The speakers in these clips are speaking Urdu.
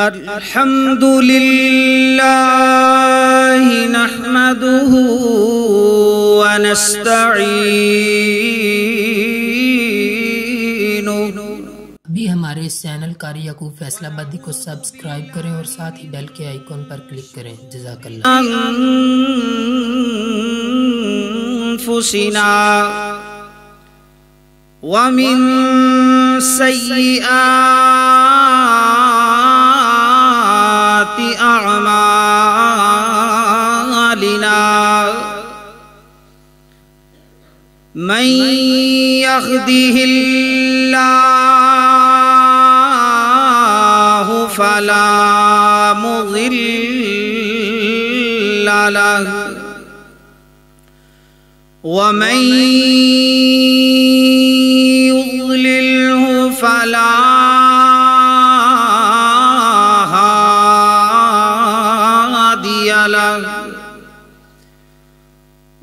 الحمد لله نحمده ونستعينه ابھی ہمارے اس چینل کاری یعقوب فیصلہ بدی کو سبسکرائب کریں اور ساتھ ہی بیل کے آئیکن پر کلک کریں۔ جزاک اللہ۔ أنفسنا ومن سيئات يهده الله فلا مضل له. ومن يضلله فلا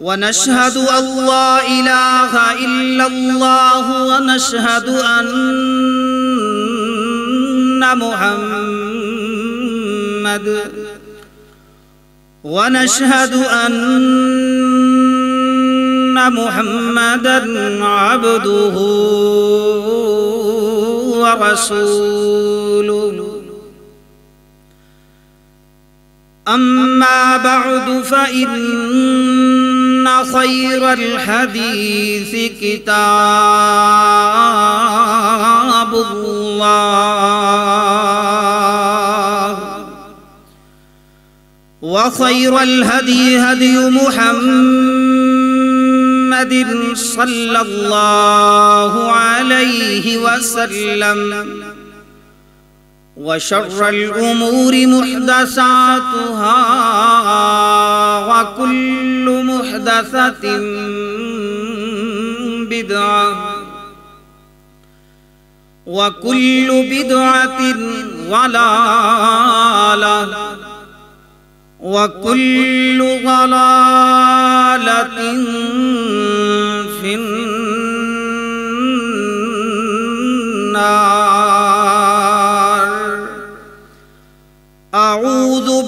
ونشهد أن لا إله إلا الله ونشهد أن محمد ونشهد أن محمدا عبده ورسوله. أما بعد فإن خير الحديث كتاب الله. وخير الهدي هدي محمد صلى الله عليه وسلم. وشر الأمور محدثاتها وكل محدثة بدعة. وكل بدعة ضلالة. وكل ضلالة في النار. أعوذ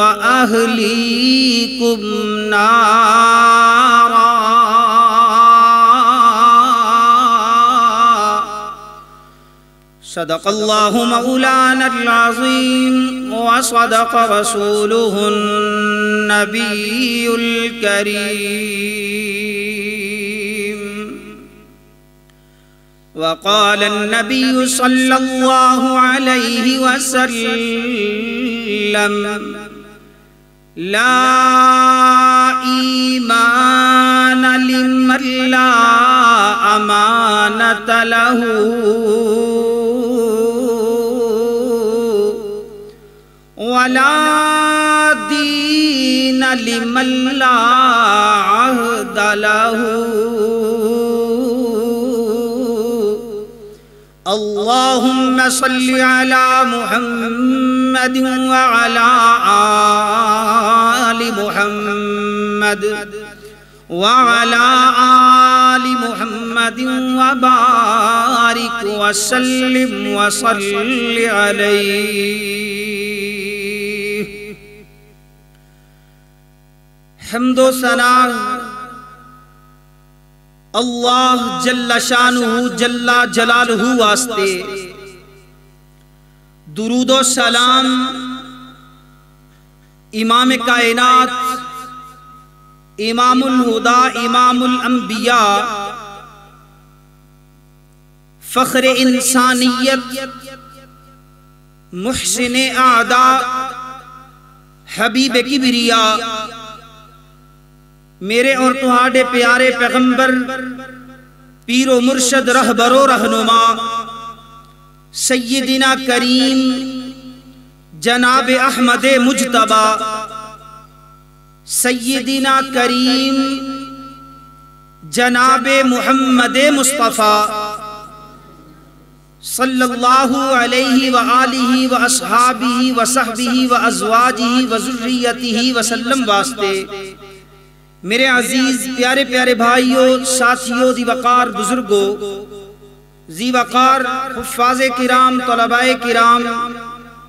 وأهليكم نارا. صدق الله مولانا العظيم وصدق رسوله النبي الكريم. وقال النبي صلى الله عليه وسلم لا إيمان لمن لا أمانة له. ولا دين لمن لا عهد له. اللهم صل على محمد محمد وعلى آل محمد وعلى آل محمد وبارك وسلم وصل عليه. حمد و ثنا اللہ جل شانہ جل جلالہ واسطے درود و سلام امام کائنات، امام الہدا، امام الانبیاء، فخر انسانیت، محسن اعداء، حبیب کبریا، میرے اور تہاڈے پیارے پیغمبر، پیر و مرشد، رہبر و رہنما سیدنا کریم جناب احمد مجتبہ سیدنا کریم جناب محمد مصطفیٰ۔ صلی اللہ علیہ وآلہ وآصحابہ وصحبہ وازواجہ وذریتہ وسلم واسطے۔ میرے عزیز، پیارے پیارے بھائیوں ساتھیوں دی وقار بزرگوں زی وقار حفاظ کرام، طلباء کرام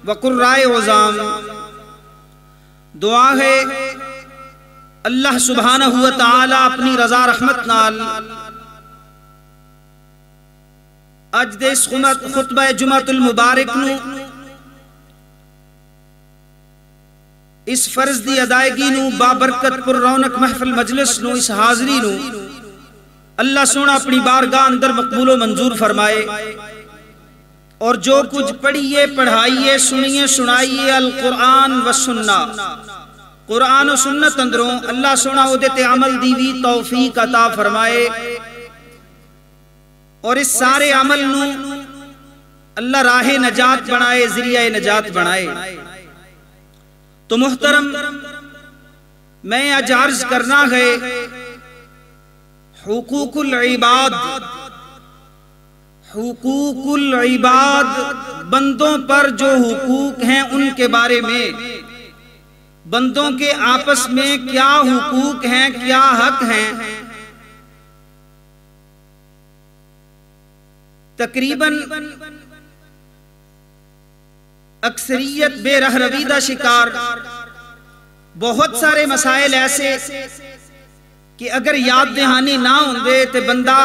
وقرائے عظام دعا ہے اللہ سبحانہ ہوا تعالی اپنی رضا رحمت نال اج دے اس خطبہ جمعت المبارک نو اس فرض دی ادائیگی نو بابرکت پر رونق محفل مجلس نو، اس حاضری نو اللہ سونا اپنی بارگاہ اندر مقبول و منظور فرمائے اور جو کچھ پڑھئیے پڑھائیے، سنیے، سنائیے، القرآن و سننا۔ قرآن و سنت اندروں اللہ سونا او عمل دیوی توفیق عطا فرمائے۔ اور اس سارے عمل نو اللہ راہ نجات بنائے، ذریعہ نجات بنائے۔ تو محترم، میں آج عرض کرنا ہے حقوق العباد حقوق العباد بندوں پر جو حقوق ہیں ان کے بارے میں، بندوں کے آپس میں کیا حقوق ہیں، کیا حق ہیں۔ تقریباً اکثریت بے رہ رویدہ شکار، بہت سارے مسائل ایسے کہ اگر یاد دہانی نہ ہوں دے تے بندہ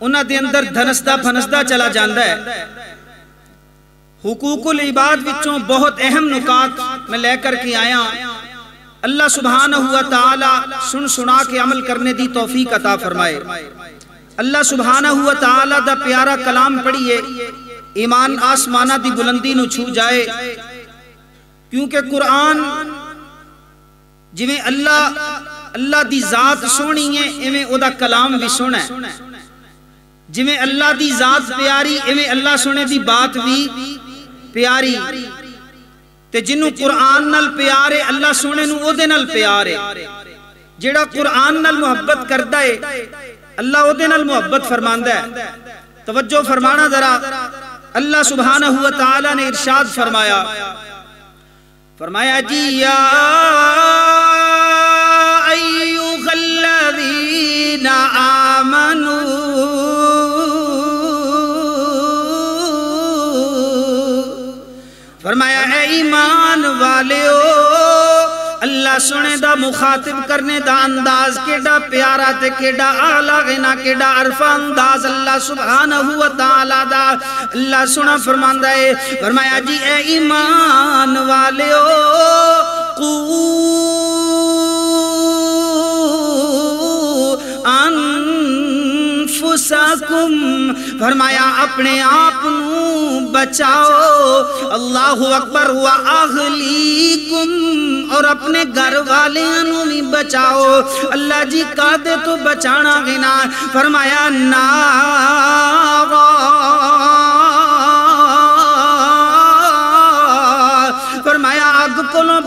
انہ دے اندر دھنسدہ پھنسدہ چلا جاندہ ہے۔ حقوق العباد وچوں بہت اہم نکات میں لے کر کے آیا۔ اللہ سبحانہ ہوا تعالی سن سنا کے عمل کرنے دی توفیق عطا فرمائے۔ اللہ سبحانہ ہوا تعالی دا پیارا کلام پڑھئے ایمان آسمانہ دی بلندی نو چھو جائے۔ کیونکہ قرآن جویں اللہ اللہ دی ذات سونی ہے، ایویں او دا کلام بھی سونا ہے۔ جویں اللہ دی ذات پیاری، ایویں اللہ سونے دی بات بھی پیاری۔ تے جنوں قرآن نل پیارے اللہ سونے نو او دے نل پیارے جیڑا قرآن نل محبت کردہ ہے، اللہ او دے نل محبت فرماندہ ہے۔ توجہ فرمانا ذرا۔ اللہ سبحانہ ہوا تعالی نے ارشاد فرمایا۔ فرمایا جی یا الذین آمنوا. فرمایا، اے ایمان والیو، اللہ سنے دا مخاطب کرنے دا انداز کیڑا پیارا تے کیڑا آلہ غنا، کیڑا عرفہ انداز اللہ سبحانہ ہوا تعالی دا اللہ سنا فرماندہ ہے۔ فرمایا جی اے ایمان والیو، قو انفسکم فرمایا اپنے آپ نو بچاؤ۔ اللہ اکبر، و اہلیکم، اور اپنے گھر والے انو بھی بچاؤ۔ اللہ جی کہتے تو بچانا گنا فرمایا، نارا۔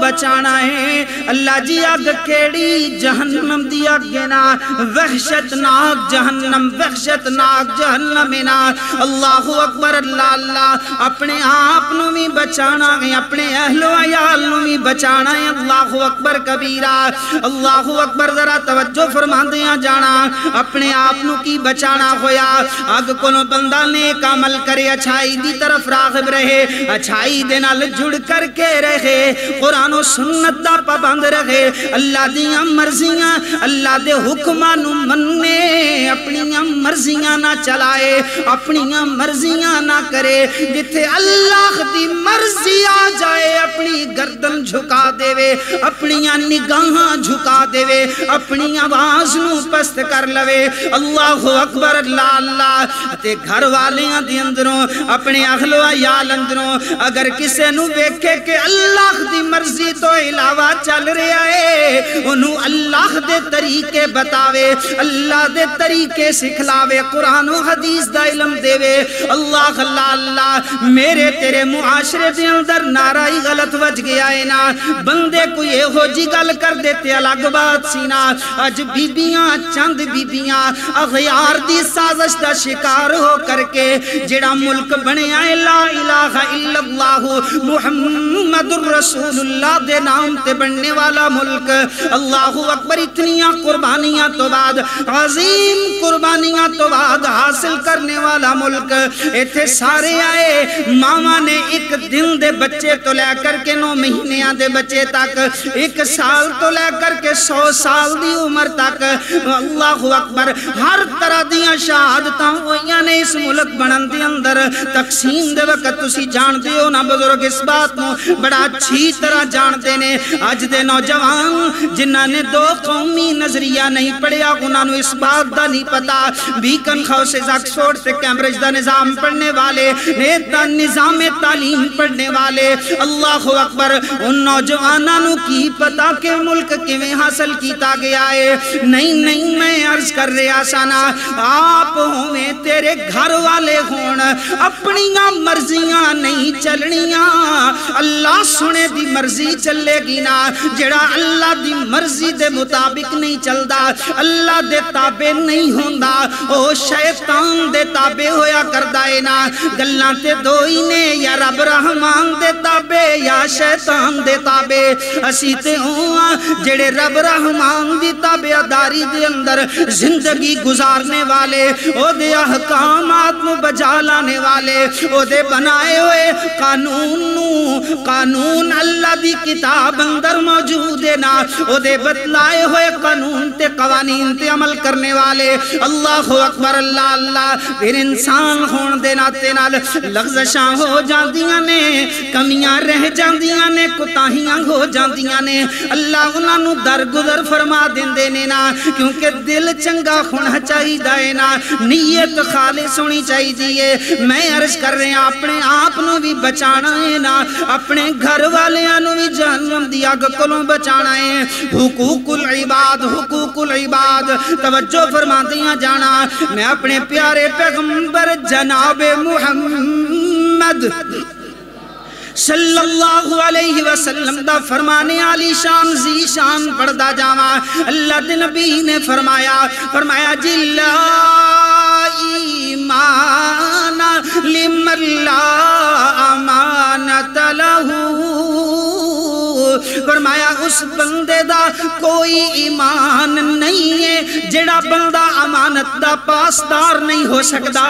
بچانا ہے۔ اللہ جی آگ کیڑی جہنم دی آگنا وحشتناک جہنم، وحشتناک جہنمنا اللہ اکبر، اللہ اللہ۔ اپنے آپ نو بھی بچانا ہے، اپنے اہل و عیال نو بھی بچانا ہے۔ اللہ اکبر کبیرہ، اللہ اکبر ذرا توجہ فرما دیا جانا۔ اپنے آپ نو کی بچانا ہویا۔ آگ کلوں بندہ نیک عمل کرے، اچھائی دی طرف راغب رہے۔ اچھائی دینا لجڑ کر کے رہے۔ قرآن و و سنت دا پابند رہے۔ اللہ دیاں مرضیاں، اللہ دے حکمانو مننے اپنیاں مرضیاں نہ چلائے، اپنیاں مرضیاں نہ کرے۔ جتھے اللہ دی مرضی آ جائے، اپنی گردن جھکا دے وے اپنیاں نگاہاں جھکا دے وے اپنی آواز نو پست کر لوے۔ اللہ اکبر اللہ اللہ۔ تے گھر والیاں دی اندروں، اپنے اہل و عیال اندروں، اگر کسے نو ویکھے کہ اللہ دی مرضی تو علاوہ چل رہا ہے۔ انہوں اللہ دے طریقے بتاوے، اللہ دے طریقے سکھلاوے، قرآن و حدیث دا علم دے اللہ اللہ اللہ، میرے تیرے معاشرے دے اندر نارائی غلط وج گیا ہے نا۔ بندے کو یہ ہو جی گل کر دیتے، الگ بات سینا اج بیبیاں، چند بیبیاں، اغیار دی سازش دا شکار ہو کر کے جڑا ملک بنے آئے لا الہ الا اللہ، محمد الرسول دے نام تے بننے والا ملک۔ اللہ اکبر، اتنیاں قربانیاں تو بعد، عظیم قربانیاں تو بعد حاصل کرنے والا ملک۔ ایتھے سارے آئے، ماما نے ایک دن دے بچے تو لے کر کے نو مہینیاں دے بچے تک، ایک سال تو لے کر کے سو سال دی عمر تک۔ اللہ اکبر، ہر طرح دیاں شہادتاں ہوئیاں نے اس ملک بنن دے اندر۔ تقسیم دے وقت تسی جان دے ہو نا بزرگ، اس بات نو بڑا اچھی طرح جان دے نے۔ آج دے نوجوان جنہ نے دو قومی نظریہ نہیں پڑھیا، انہاں نو اس بات دا نہیں پتا۔ بیکن خوسز اکسفورڈ سے کیمبرج دا نظام پڑھنے والے نیتا نظام تعلیم پڑھنے والے۔ اللہ اکبر، ان نوجوانوں نو کی پتا کہ ملک کیویں حاصل کیتا گیا ہے۔ نہیں نہیں، میں عرض کر رہا سانا، آپ ہوئے تیرے گھر والے ہون۔ اپنیاں مرضیاں نہیں چلنیاں۔ اللہ سنے دی مرضی نہیں چلے گی نا، جڑا اللہ دی مرضی دے مطابق نہیں چلدا، اللہ دے تابع نہیں ہوندا، او شیطان دے تابع ہویا کردہ ہے نا۔ گلاں تے دوئی نے یا رب رحمان دے تابع، یا شیطان دے تابع۔ اسی تے ہوا جڑے رب رحمان دی تابع داری دے اندر زندگی گزارنے والے، او دے احکامات نو بجا لانے والے، او دے بنائے ہوئے قانون نو، قانون اللہ دی کتاب اندر موجود ہے نا او دے بتلائے ہوئے قانون تے قوانین تے عمل کرنے والے۔ اللہ اکبر، اللہ اللہ۔ پھر انسان ہون دے ناتے نال لغزشاں ہو جاندیاں نے، کمیاں رہ جاندیاں نے کتاہیاں ہو جاندیاں نے۔ اللہ انہاں نو درگزر فرما دیندے نے نا، کیونکہ دل چنگا ہونا چاہی دائے نا۔ نیت خالص ہونی چاہی دیئے میں عرض کر رہے ہیں اپنے آپ نو بھی بچانا ہے نا۔ اپنے گھر والے نو بھی جہنم دیا گکلوں بچانا ہے۔ حقوق العباد حقوق العباد توجہ فرما دیا جانا۔ میں اپنے پیارے پیغمبر جناب محمد صلی اللہ علیہ وسلم دا فرمانے علی شان، زی شان پڑھدا جاواں۔ اللہ دے نبی نے فرمایا فرمایا جی ایمان لمن لا امانت لہو۔ فرمایا، اس بندے دا کوئی ایمان نہیں ہے، جڑا بندہ امانت دا پاسدار نہیں ہو سکتا۔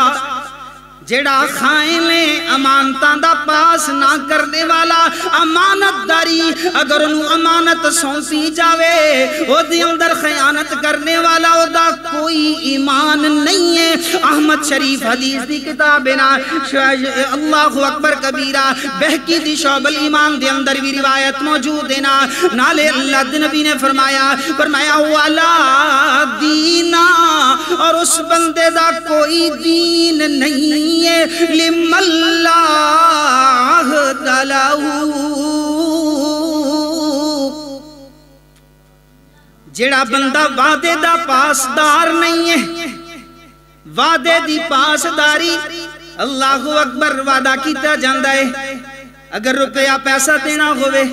جڑا خائن لے امانتان دا پاس نہ کرنے والا امانت داری اگر انہوں امانت سونسی جاوے، او دی اندر خیانت کرنے والا او دا کوئی ایمان نہیں ہے۔ احمد شریف حدیث دی کتاب نا اللہ اکبر کبیرہ بہکی دی شعب الایمان دی اندر بھی روایت موجود ہے نا۔ نالے اللہ دی نبی نے فرمایا فرمایا، والا دینا اور اس بندے دا کوئی دین نہیں۔ ہے لم اللہ دلاؤ جڑا بندہ وعدے دا پاسدار نہیں ہے، وعدے دی پاسداری، اللہ اکبر وعدہ کیتا جاندہ ہے۔ اگر روپیہ پیسہ دینا ہوئے،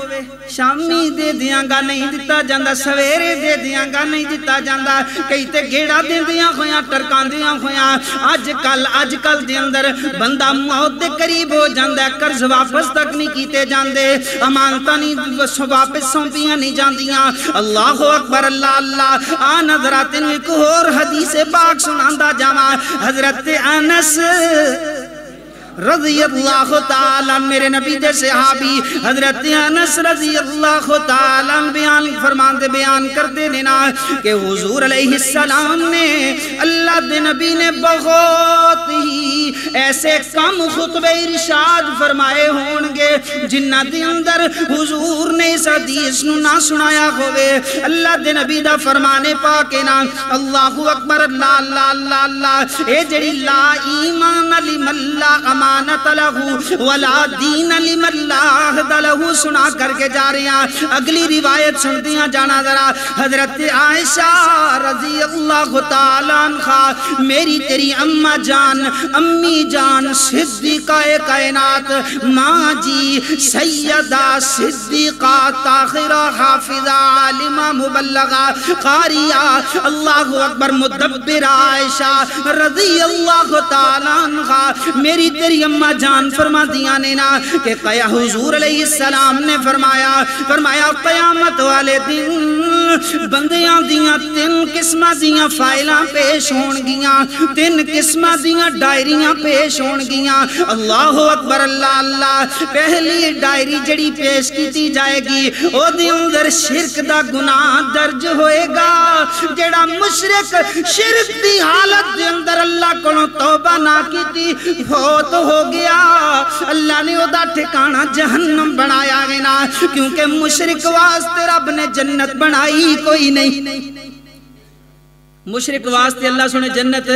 شامی دے دیاں گا، نہیں دیتا جاندہ سویرے دے دیاں گا، نہیں دیتا جاندہ کئی تے گیڑا دے دیاں خویاں ٹرکان دیاں خویاں آج کل آج کل دے اندر بندہ موت دے قریب ہو جاندہ کرز واپس تک نہیں کیتے جاندے۔ امانتا نہیں، واپس سونپیاں نہیں جاندیاں۔ اللہ اکبر، اللہ اللہ۔ آن حضرات نے ایک اور حدیث پاک سناندہ جاما حضرت انس رضی اللہ تعالیٰ میرے نبی دے صحابی، حضرت انس رضی اللہ تعالیٰ بیان فرمان دے بیان کر دے دینا کہ حضور علیہ السلام نے اللہ دے نبی نے بہت ہی ایسے کم خطبہ ارشاد فرمائے ہونگے جنہ دے اندر حضور نے اس حدیث نو نہ سنایا ہوئے۔ اللہ دے نبی دا فرمانے پاکے نا، اللہ اکبر، اللہ اللہ اللہ اللہ، اے جڑی لا ایمان لمن اللہ امانت لہو ولا دین لمن اللہ دلہو سنا کر کے جا رہے ہیں۔ اگلی روایت سن دیا جانا ذرا۔ حضرت عائشہ رضی اللہ تعالیٰ عنہ، میری تیری اممہ جان، امی جان، صدیقہ کائنات۔ ماں جی سیدہ، صدیقہ تاخرہ حافظہ، عالمہ، مبلغہ، قاریہ۔ اللہ اکبر مدبر عائشہ رضی اللہ تعالیٰ عنہ۔ میری تیری میری اممہ جان فرما دیا نینا کہ قیہ حضور علیہ السلام نے فرمایا فرمایا، قیامت والے دن بندیاں دیاں تین قسمہ دیاں فائلہ پیش ہون گیاں، تین قسمہ دیاں ڈائریاں پیش ہون گیاں۔ اللہ اکبر، اللہ اللہ، پہلی ڈائری جڑی پیش کی جائے گی، او دی اندر شرک دا گناہ درج ہوئے گا۔ جڑا مشرک شرک دی حالت دے اندر اللہ کو توبہ نہ کی تھی فوت ہو گیا۔ اللہ نے او ٹھکانہ جہنم بنایا گنا کیونکہ مشرق واسطے رب نے جنت بنائی کوئی نہیں۔ مشرق واسطے اللہ سنے جنت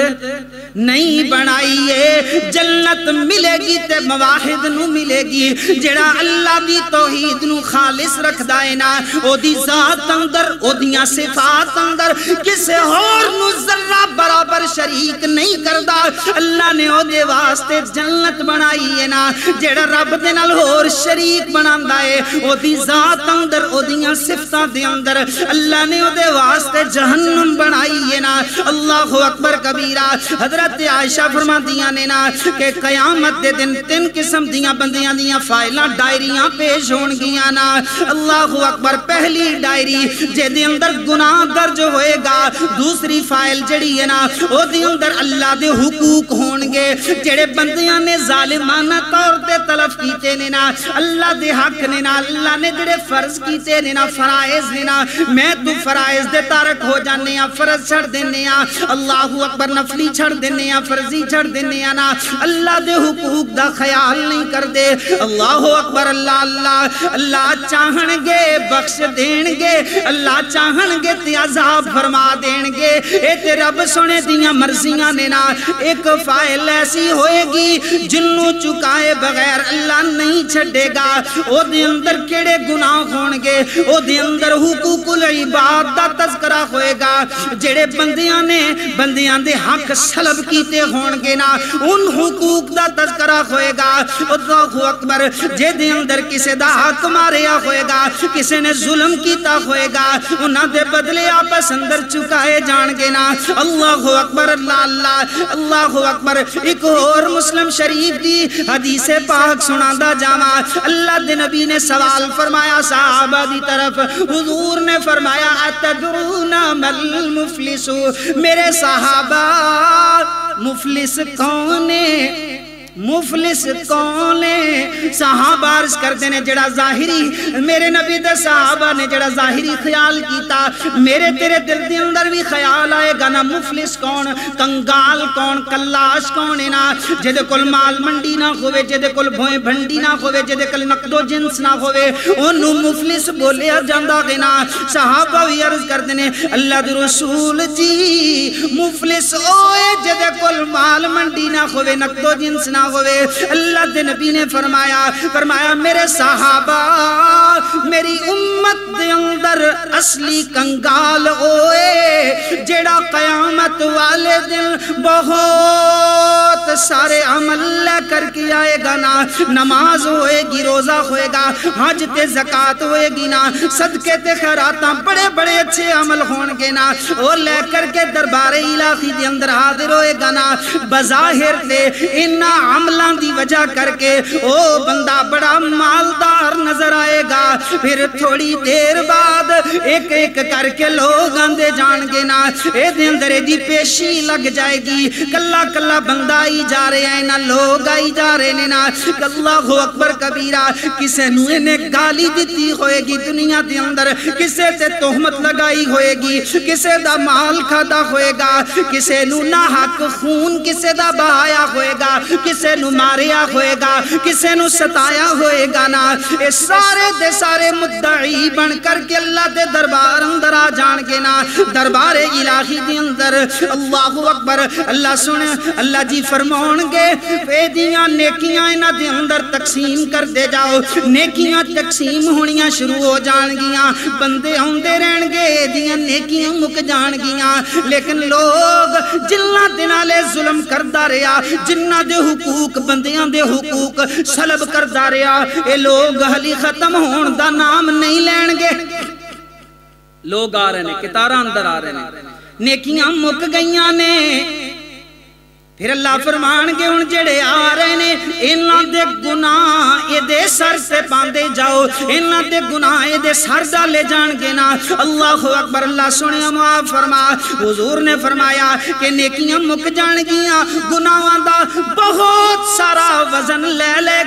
نہیں بنائیے۔ جنت ملے گی تے مواحد نو ملے گی۔ جڑا اللہ دی توحید نو خالص رکھ دائے نا، او دی ذات اندر، او دیاں صفات اندر کسے اور نو ذرہ برابر شریک نہیں کردہ اللہ نے او دے واسطے جنت بنائیے نا، جڑا رب دے نال اور شریک بنان دائے او دی ذات اندر، او دیاں صفتان دے اندر۔ اللہ نے او دے واسطے جہنم بنائیے نا، اللہ اکبر کبیرہ، حضرت عائشہ فرما دیا نے نا کہ قیامت دے دن تین قسم دیا بندیاں دیا فائلہ، ڈائریاں پیش ہون گیا نا۔ اللہ اکبر، پہلی ڈائری جے دے اندر گناہ درج ہوئے گا، دوسری فائل جڑی ہے نا، او دے اندر اللہ دے حقوق ہون گے۔ جڑے بندیاں نے ظالمانہ طور دے طلف کیتے نے نا، اللہ دے حق نے نا، اللہ نے جڑے فرض کیتے نے نا، فرائض نے نا، میں تو فرائض دے تارک ہو جانے یا ہاں، فرض چھڑ دینے یا اللہ اکبر نفلی چھڑ دینے یا فرضی چھڑ دینے یا نا. اللہ دے حقوق دا خیال نہیں کر دے اللہ اکبر، اللہ اللہ اللہ چاہن گے، بخش دین گے، اللہ چاہن گے تے عذاب فرما دین گے. اے تے رب سنے دیاں مرضیاں نے نا. ایک فائل ایسی ہوئے گی جنو چکائے بغیر اللہ نہیں چھڑے گا. او دے اندر کیڑے گناہ ہون گے؟ او دے اندر حقوق العباد دا تذکرہ ہوئے گا، جڑے بندیاں نے بندیاں دے حق سلب کیتے ہون گے نا ان حقوق دا تذکرہ ہوئے گا اللہ اکبر جے دے اندر کسے دا حق ماریا ہوئے گا کسے نے ظلم کیتا ہوئے گا انہاں دے بدلے آپس اندر چکائے جان گے نا اللہ اکبر اللہ اللہ اللہ اکبر ایک اور مسلم شریف دی حدیث پاک سنا دا جاما اللہ دے نبی نے سوال فرمایا صحابہ دی طرف حضور نے فرمایا اتدرون مل مفلس مفلسو میرے صحابہ مفلس کونے مفلس کونے صحابہ عرض کر دینے جڑا ظاہری، میرے نبی دے صحابہ نے جڑا ظاہری خیال کیتا، میرے تیرے دل دی اندر بھی خیال آئے گا نا مفلس کون، کنگال کون، کلاش کون نا؟ جدے کل مال منڈی نہ ہوئے، جدے کل بھوئے بھنڈی نہ ہوئے، جدے کل نقد و جنس نہ ہوئے انہوں مفلس بولے جاندہ گنا صحابہ بھی عرض کر دینے اللہ دی رسول جی مفلس اوئے، جدے کل مال منڈی نہ ہوئے، نقد و جنس نہ ہوئے۔ اللہ دے نبی نے فرمایا فرمایا میرے صحابہ میری امت دے اندر اصلی کنگال ہوئے جیڑا قیامت والے دن بہت سارے عمل لے کر کے آئے گا نا۔ نماز ہوئے گی، روزہ ہوئے گا، حج تے زکاة ہوئے گی نا۔ صدقے تے خیراتاں بڑے بڑے اچھے عمل ہون گے نا۔ وہ لے کر کے دربار علاقی دے اندر حاضر ہوئے گا نا۔ بظاہر تے انہا عملان دی وجہ کر کے او بندہ بڑا مالدار نظر آئے گا۔ پھر تھوڑی دیر بعد بعد ایک ایک کر کے لوگ آندے جان گے نا اے دے اندر دی پیشی لگ جائے گی کلا کلا بندہ آئی جا رہے ہیں نہ لوگ آئی جا رہے ہیں نا اللہ اکبر کبیرہ کسے نو انہیں گالی دیتی ہوئے گی دنیا دے اندر کسے تے تہمت لگائی ہوئے گی کسے دا مال کھادا ہوئے گا کسے نو نہ حق خون کسے دا بہایا ہوئے گا کسے نو ماریا ہوئے گا کسے نو ستایا ہوئے گا نا اے سارے دے سارے مدعی بن کر کے اللہ دے دربار اندر آ جان کے نا۔ دربار الہی دے اندر اللہ اکبر۔ اللہ سن، اللہ جی فرمون گے فیدیاں نیکیاں انہ دے اندر تقسیم کر دے جاؤ۔ نیکیاں تقسیم ہونیاں شروع ہو جان گیاں۔ بندے ہوندے رہن گے دیاں نیکیاں مک جان گیاں۔ لیکن لوگ جنہ دنہ لے ظلم کردہ رہا جنہ دے حقوق، بندیاں دے حقوق سلب کردہ رہا اے لوگ حلی ختم ہون دا نام نہیں لین گے۔ لوگ آ رہے ہیں، کتارہ اندر آ رہے ہیں۔ نیکیاں مک گئیاں نے۔ پھر اللہ فرمان گے ان جڑے آ رہے نے، انہاں دے گناہ اے دے سر سے باندے جاؤ۔ انہاں دے گناہ اے دے سر دا لے جان گے نا۔ اللہ اکبر، اللہ سنے معاف فرما۔ حضور نے فرمایا کہ نیکیاں مک جان گیاں۔ گناہاں دا بہت سارا وزن لے لے۔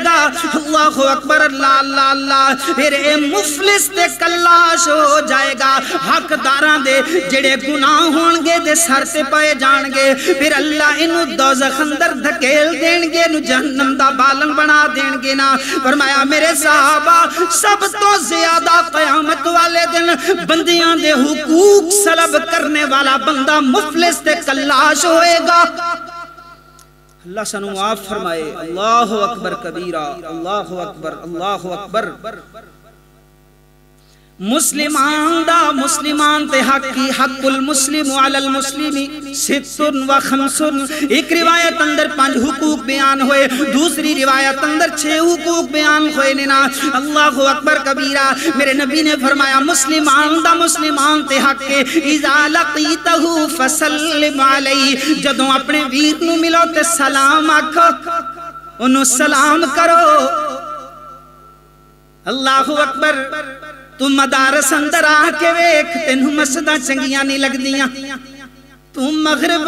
اللہ اکبر، اللہ اللہ اللہ۔ پھر اے مفلس تے کلاش ہو جائے گا۔ حق داران دے جڑے گناہ ہون گے دے سر سے پائے جان گے۔ پھر اللہ انہوں دوزخ اندر دھکیل دین گے نو جہنم دا بالن بنا دین گے نا۔ فرمایا، میرے صحابہ، سب تو زیادہ قیامت والے دن بندیاں دے حقوق سلب کرنے والا بندہ مفلس تے کلاش ہوئے گا۔ اللہ سنو معاف فرمائے اللہ اکبر کبیرہ اللہ اکبر اللہ اکبر۔ مسلمان دا مسلمان تے حق کی، حق المسلم علی المسلمی ستن و خمسن۔ ایک روایت اندر پانچ حقوق بیان ہوئے، دوسری روایت اندر چھے حقوق بیان ہوئے۔ نینا اللہ اکبر کبیرہ، میرے نبی نے فرمایا مسلمان دا مسلمان تے حق کے۔ اذا لقیتہو فسلم علی جدوں اپنے ویر نو ملو تے سلام آکھو، انہوں سلام کرو۔ اللہ اکبر تو مدارس اندر آ کے ویکھ، تینوں مسجداں چنگیاں نہیں لگ دیاں تو مغرب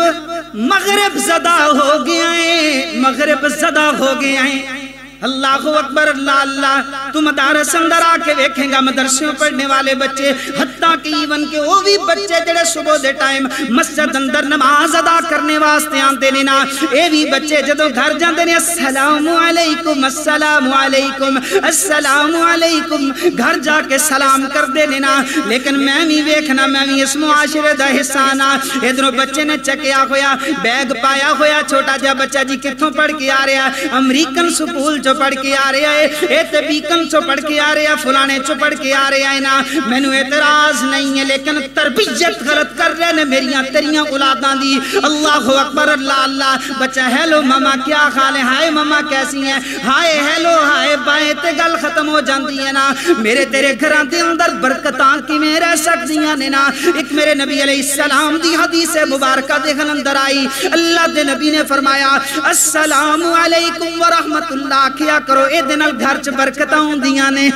مغرب زدہ ہو گیا ہے مغرب زدہ ہو گیا ہے اللہ اکبر، اللہ اللہ۔ تو مدارس اندر آ کے دیکھیں گا مدرسوں پڑھنے والے بچے۔ حتیٰ کہ ایون کے وہ بھی بچے جڑے صبح دے ٹائم مسجد اندر نماز ادا کرنے واسطے آندے نے نا۔ اے بھی بچے جدوں گھر جاندے نے، السلام علیکم السلام علیکم السلام علیکم۔ گھر جا کے سلام کر دے نے نا۔ لیکن میں بھی ویکھنا، میں بھی اس معاشرے دا حصہ نا۔ ادھروں بچے نے چکیا ہویا، بیگ پایا ہویا، چھوٹا جا بچہ جی کتھوں پڑھ کے آ رہا امریکن سکول جو پڑھ کے آ رہا ہے اے تبیکن چو پڑھ کے آ رہا ہے فلانے چو پڑھ کے آ رہا ہے نا۔ میں نو اعتراض نہیں ہے، لیکن تربیت غلط کر رہے نے میریاں تریاں اولاداں دی۔ اللہ اکبر، اللہ اللہ۔ بچہ، ہیلو ماما، کیا خال ہے؟ ہائے ماما، کیسی ہیں؟ ہائے، ہیلو، ہائے، بائیں تے گل ختم ہو جاندی ہے نا۔ میرے تیرے گھران دے اندر برکتاں کی میں رہ سکتیاں نے نا۔ ایک میرے نبی علیہ السلام دی حدیث مبارکہ دے گھن اندر آئی۔ اللہ دے نبی نے فرمایا، السلام علیکم ورحمت اللہ۔ کیا کرو اے دنال گھر چ برکتاں ہوندیاں نے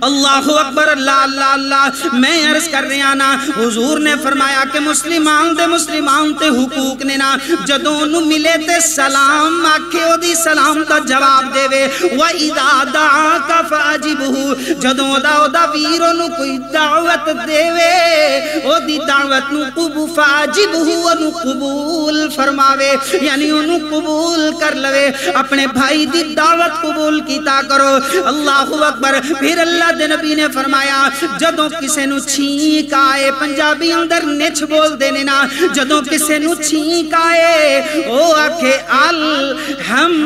اللہ اکبر، اللہ اللہ اللہ۔ میں عرض کر رہا نا، حضور نے فرمایا کہ مسلمان دے مسلمان تے حقوق نے نا، جدوں انہوں ملے تے سلام، آکھے او دی سلام دا جواب دے وے وَإِذَا دَعَاكَ فَعَجِبُهُ جدوں دا او دا ویروں نو کوئی دعوت دے وے او دی دعوت نو قبو فَعَجِبُهُ انو قبول فرماوے۔ یعنی انو قبول کر لوے۔ اپنے بھائی دی دعوت قبول کیتا کرو۔ اللہ اکبر۔ پھر اللہ اللہ دے نبی نے فرمایا، جدوں کسے نو چھینک آئے، پنجابی اندر نچ بول دینے نا، جدوں کسے نو چھینک آئے، او آکھے، الحمدللہ۔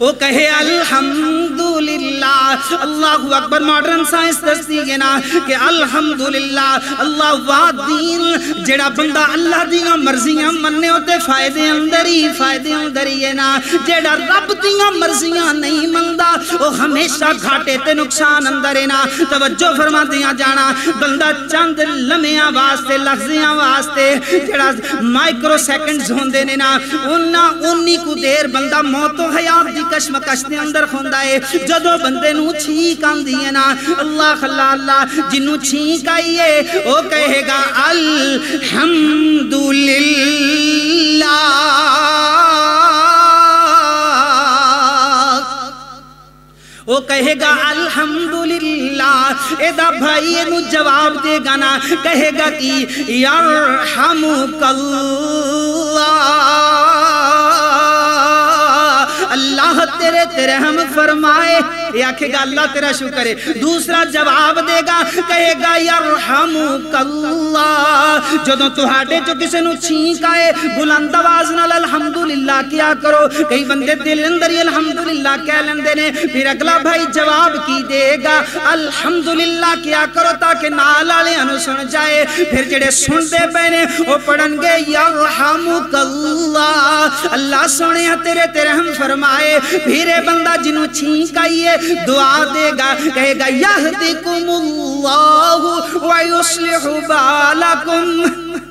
وہ کہے، الحمدللہ۔ اللہ اکبر ماڈرن سائنس دستی گے نا کہ الحمدللہ اللہ واد دین، جڑا بندہ اللہ دیاں مرضیاں مننے ہوتے فائدے اندر ہی فائدے اندر ہی ہے نا۔ جڑا رب دیاں مرضیاں نہیں مندہ وہ ہمیشہ گھاٹے تے نقصان اندر اینا توجہ فرما دیا جانا، بندہ چند لمحیاں واسطے، لفظیاں واسطے جڑا مائکرو سیکنڈز ہوندے نے نا، انہاں انی کو دیر بندہ موت و حیات دی کشمکش دے اندر خوندا ہے۔ جدو بندے نو چھینک آندی ہے نا۔ اللہ خلا اللہ چھینک آئیے وہ کہے گا، الحمدللہ۔ وہ کہے گا، الحمدللہ۔ اے دا بھائی نو جواب دے گا نا۔ کہے گا کہ یرحمک اللہ اللہ تیرے تیرے ہم فرمائے۔ یہ آکھے گا، اللہ تیرا شکر ہے دوسرا جواب دے گا، کہے گا یرحمک اللہ جدو تہاڈے جو کسے نو چھینک آئے، بلند آواز نال الحمدللہ کیا کرو۔ کئی بندے دل اندر ہی الحمدللہ کہہ لیندے نے۔ پھر اگلا بھائی جواب کی دے گا، الحمدللہ کیا کرو تاکہ نال والے انو سن جائے۔ پھر جڑے سن دے پہنے وہ پڑھن گے یرحمک اللہ اللہ سونے ہاں تیرے تیرے ہم فرمائے۔ پھر بندہ جنو چھینک آئیے دعا دے گا کہے گا یہدکم اللہ ویصلح بالکم۔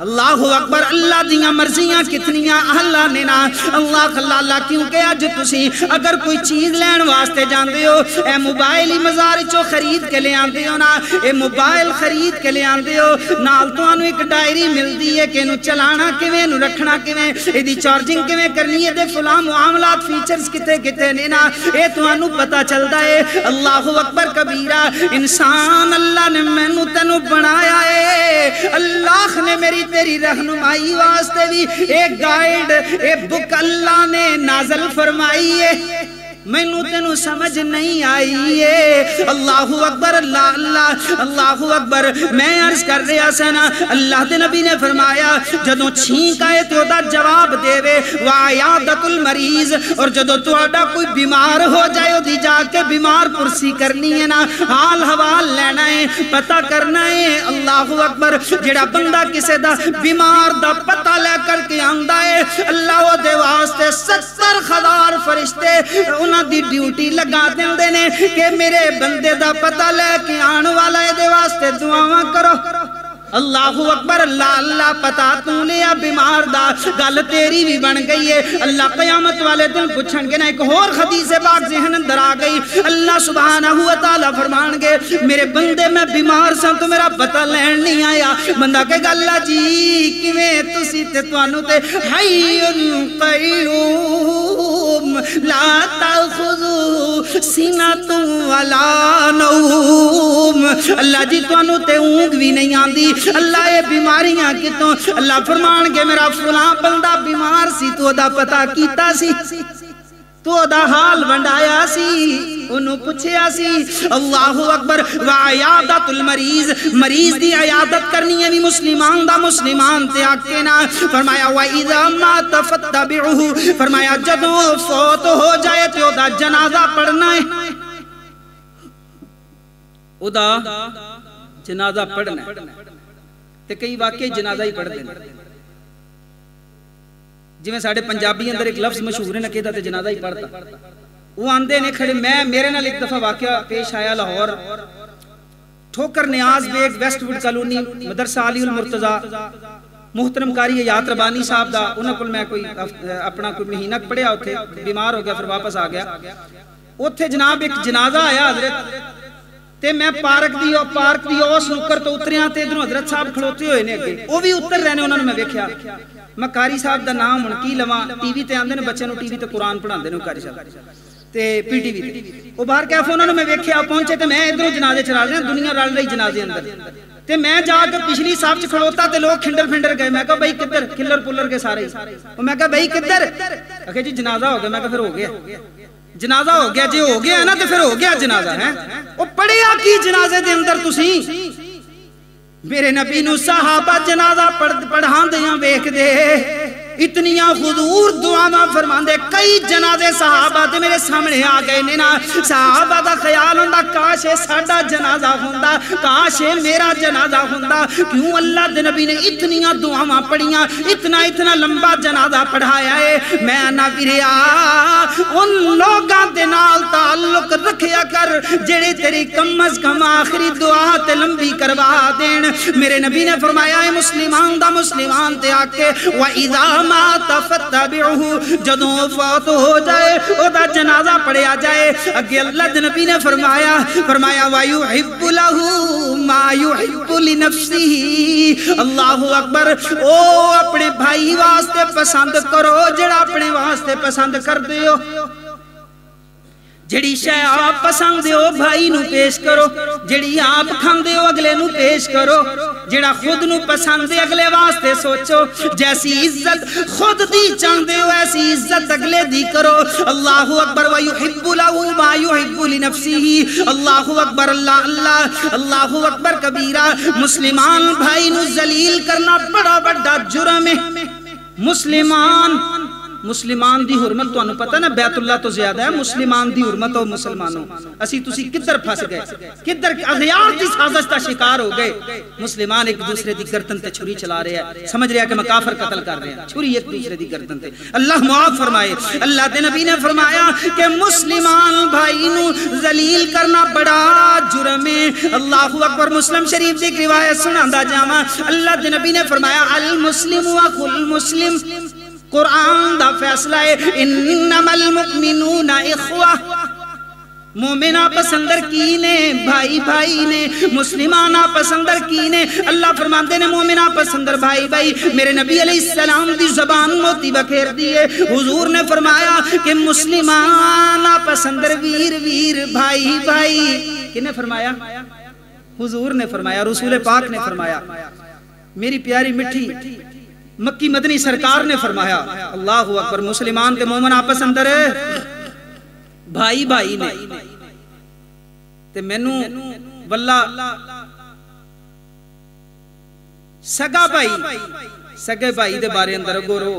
اللہ اکبر اللہ دیاں مرضیاں کتنیاں اللہ نے نا اللہ خلا اللہ کیونکہ آج تسی اگر کوئی چیز لین واسطے جاندے ہو اے موبائل ہی مزار چو خرید کے لے آندے ہو نا اے موبائل خرید کے لے آندے ہو نال تو آنو ایک ڈائری مل دی ہے کہ انو چلانا کیویں نو رکھنا کیویں اے دی چارجنگ کیویں کرنی ہے دے فلاں معاملات فیچرز کتے کتے نے نا اے تو آنو پتا چلدا ہے اللہ اکبر کبیرہ انسان اللہ نے مینو تینو بنایا ہے اللہ نے میری میری رہنمائی واسطے بھی۔ ایک گائیڈ ایک بک اللہ نے نازل فرمائی ہے۔ میں نو تینو سمجھ نہیں آئی ہے اللہ اکبر، اللہ اللہ اللہ اکبر۔ میں عرض کر رہا سنا اللہ دے نبی نے فرمایا جدو چھینک آئے تو دا جواب دے وے وعیادت المریض اور جدو تو آڈا کوئی بیمار ہو جائے دی جا کے بیمار پرسی کرنی ہے نا، حال حوال لینا ہے، پتہ کرنا ہے۔ اللہ اکبر جڑا بندہ کسے دا بیمار دا پتہ لے کر کے آندہ ہے، اللہ دے واسطے ستر خدار فرشتے انہاں دی ڈیوٹی لگا دیں دینے کہ میرے بندے دا پتہ لے کے آن والا ہے دے واسطے دعاواں کرو اللہ اکبر، اللہ اللہ، پتا تو لیا بیمار دا۔ گل تیری بھی بن گئی ہے۔ اللہ قیامت والے دن پوچھن گے نا، ایک اور حدیث پاک ذہن اندر آ گئی۔ اللہ سبحانہ ہوا تعالیٰ فرمان گے، میرے بندے، میں بیمار سا تو میرا پتہ لین نہیں آیا۔ بندہ کہ گا اللہ جی کیویں تسی تے توانو تے حی قیوم؟ لا تاخذو سینۃ ولا نوم۔ اللہ جی توانو تے اونگ بھی نہیں آندی۔ اللہ یہ بیماریاں کتوں؟ اللہ فرمان گے میرا فلاں بندہ بیمار سی، تو دا پتا کیتا سی۔ تو دا حال ونڈایا سی، انہوں پچھیا سی، اللہ اکبر وعیادت المریض، مریض دی عیادت کرنی ہے بھی مسلمان دا مسلمان تے آکے نا۔ فرمایا وَإِذَا مَا تَفَتَّبِعُهُ فرمایا جدو فوت ہو جائے تو دا جنازہ پڑھنا ہے۔ او دا جنازہ پڑھنا ہے۔ تے کئی واقعی جنازہ ہی پڑھ دینا جی میں ساڑھے پنجابی اندر ایک لفظ مشہور ہے نہ کہتا تے جنازہ ہی پڑھتا۔ وہ آندے نے کھڑے، میں میرے نال ایک دفعہ واقعہ پیش آیا Lahore. Thokar Niaz Baig west wood colony مدرسہ علی المرتضی محترم کاری یات ربانی صاحب دا، انہاں کل میں کوئی اپنا کوئی مہینہ پڑھیا ہوتے بیمار ہو گیا، پھر واپس آ گیا۔ اوتھے جناب ایک جنازہ آیا حضرت تے میں پارک دی اور پارک دی اور سنکر تو اتریاں تے ادھروں حضرت صاحب کھڑوتے ہوئے نے اگے وہ بھی اتر رہنے انہوں نے میں ویکھیا میں کاری صاحب دا نام ہن کی لواں ٹی وی تے آندے نے بچے نو ٹی وی تے قرآن پڑھاندے نے کاری صاحب تے پی ٹی وی تے وہ باہر کیف انہوں نے میں ویکھیا پہنچے تے میں ادھروں جنازے چلا رہے دنیا رل رہی جنازے اندر تے میں جا کے پچھلی صاحب چ کھڑوتا تے لوگ کھنڈر پھنڈر گئے میں کہا بھائی کدھر کھلر پلر کے سارے وہ میں کہا بھائی کدھر کہ جی جنازہ ہو گیا میں کہا پھر ہو گیا جنازہ ہو گیا جی ہو گیا ہے نا، تو پھر ہو گیا جنازہ ہے وہ پڑھیا کی جنازے دے اندر تسی؟ میرے نبی نو صحابہ جنازہ پڑھان دیاں بیک دے۔ اتنیاں حضور دعاواں فرمان دے کئی جنازے صحابہ دے میرے سامنے آ گئے نینا صحابہ دا خیال ہوندا، کاش اے ساڈا جنازہ ہوندا، کاش اے میرا جنازہ ہوندا۔ کیوں اللہ دے نبی نے اتنیاں دعاواں پڑھیاں، اتنا اتنا لمبا جنازہ پڑھایا ہے۔ میں نہ پھریا ان لوگاں دے نال تعلق رکھیا کر، جڑے تیری کم از کم آخری دعا تے لمبی کروا دین۔ میرے نبی نے فرمایا ہے مسلمان دا مسلمان تے آکے، وَإِذَا مَا تَفَتَّبِعُهُ، جدوں فوت ہو جائے او دا جنازہ پڑھیا جائے۔ اگے اللہ دے نبی نے فرمایا فرمایا، وَيُحِبُّ لَهُ مَا يُحِبُّ لِنَفْسِهِ۔ اللہ اکبر، او اپنے بھائی واسطے پسند کرو، جڑا اپنے واسطے پسند کر دیو۔ جڑی شے آپ پسند ہو بھائی نو پیش کرو جڑی آپ کھاندے ہو اگلے نو پیش کرو جڑا خود نو پسند ہے اگلے واسطے سوچو جیسی عزت خود دی چاندے ہو ایسی عزت اگلے دی کرو اللہ اکبر وَيُحِبُّ لَهُ مَا يُحِبُّ لِنَفْسِهِ اللہ اکبر اللہ اللہ اللہ اکبر کبیرہ مسلمان بھائی نو ذلیل کرنا بڑا بڑا جرم ہے مسلمان مسلمان دی حرمت تو انہوں پتہ نا بیت اللہ تو زیادہ ہے، مسلمان دی حرمت اور مسلمانوں۔ اسی تسی کدھر پھاس گئے؟ کدھر اغیار کی سازش شکار ہو گئے؟ مسلمان ایک دوسرے دی گردن تے چھری چلا رہے ہیں۔ سمجھ رہے ہیں کہ مکافر قتل کر رہے ہیں۔ چھری ایک دوسرے دی گردن تے۔ اللہ معاف فرمائے۔ اللہ دے نبی نے فرمایا کہ مسلمان بھائی نو ذلیل کرنا بڑا جرم ہے۔ اللہ اکبر مسلم شریف دی روایت سنا دا اللہ دے نبی نے فرمایا المسلم و المسلم قرآن دا فیصلہ ہے انما المؤمنون اخوہ۔ مومن آپس اندر کینے، بھائی بھائی نے مسلمان آپس اندر کینے۔ اللہ فرماندے نے مومن آپس اندر بھائی بھائی، میرے نبی علیہ السلام دی زبان موتی بکھیر دیئے حضور نے فرمایا کہ مسلمان آپس اندر ویر ویر، بھائی بھائی۔ کنے فرمایا؟ حضور نے فرمایا، رسول پاک نے فرمایا، میری پیاری مٹھی مکی مدنی سرکار نے فرمایا، اللہ اکبر، مسلمان کے مومن آپس اندر بھائی بھائی نے۔ تے مینو واللہ سگا بھائی، سگے بھائی دے بارے اندر گورو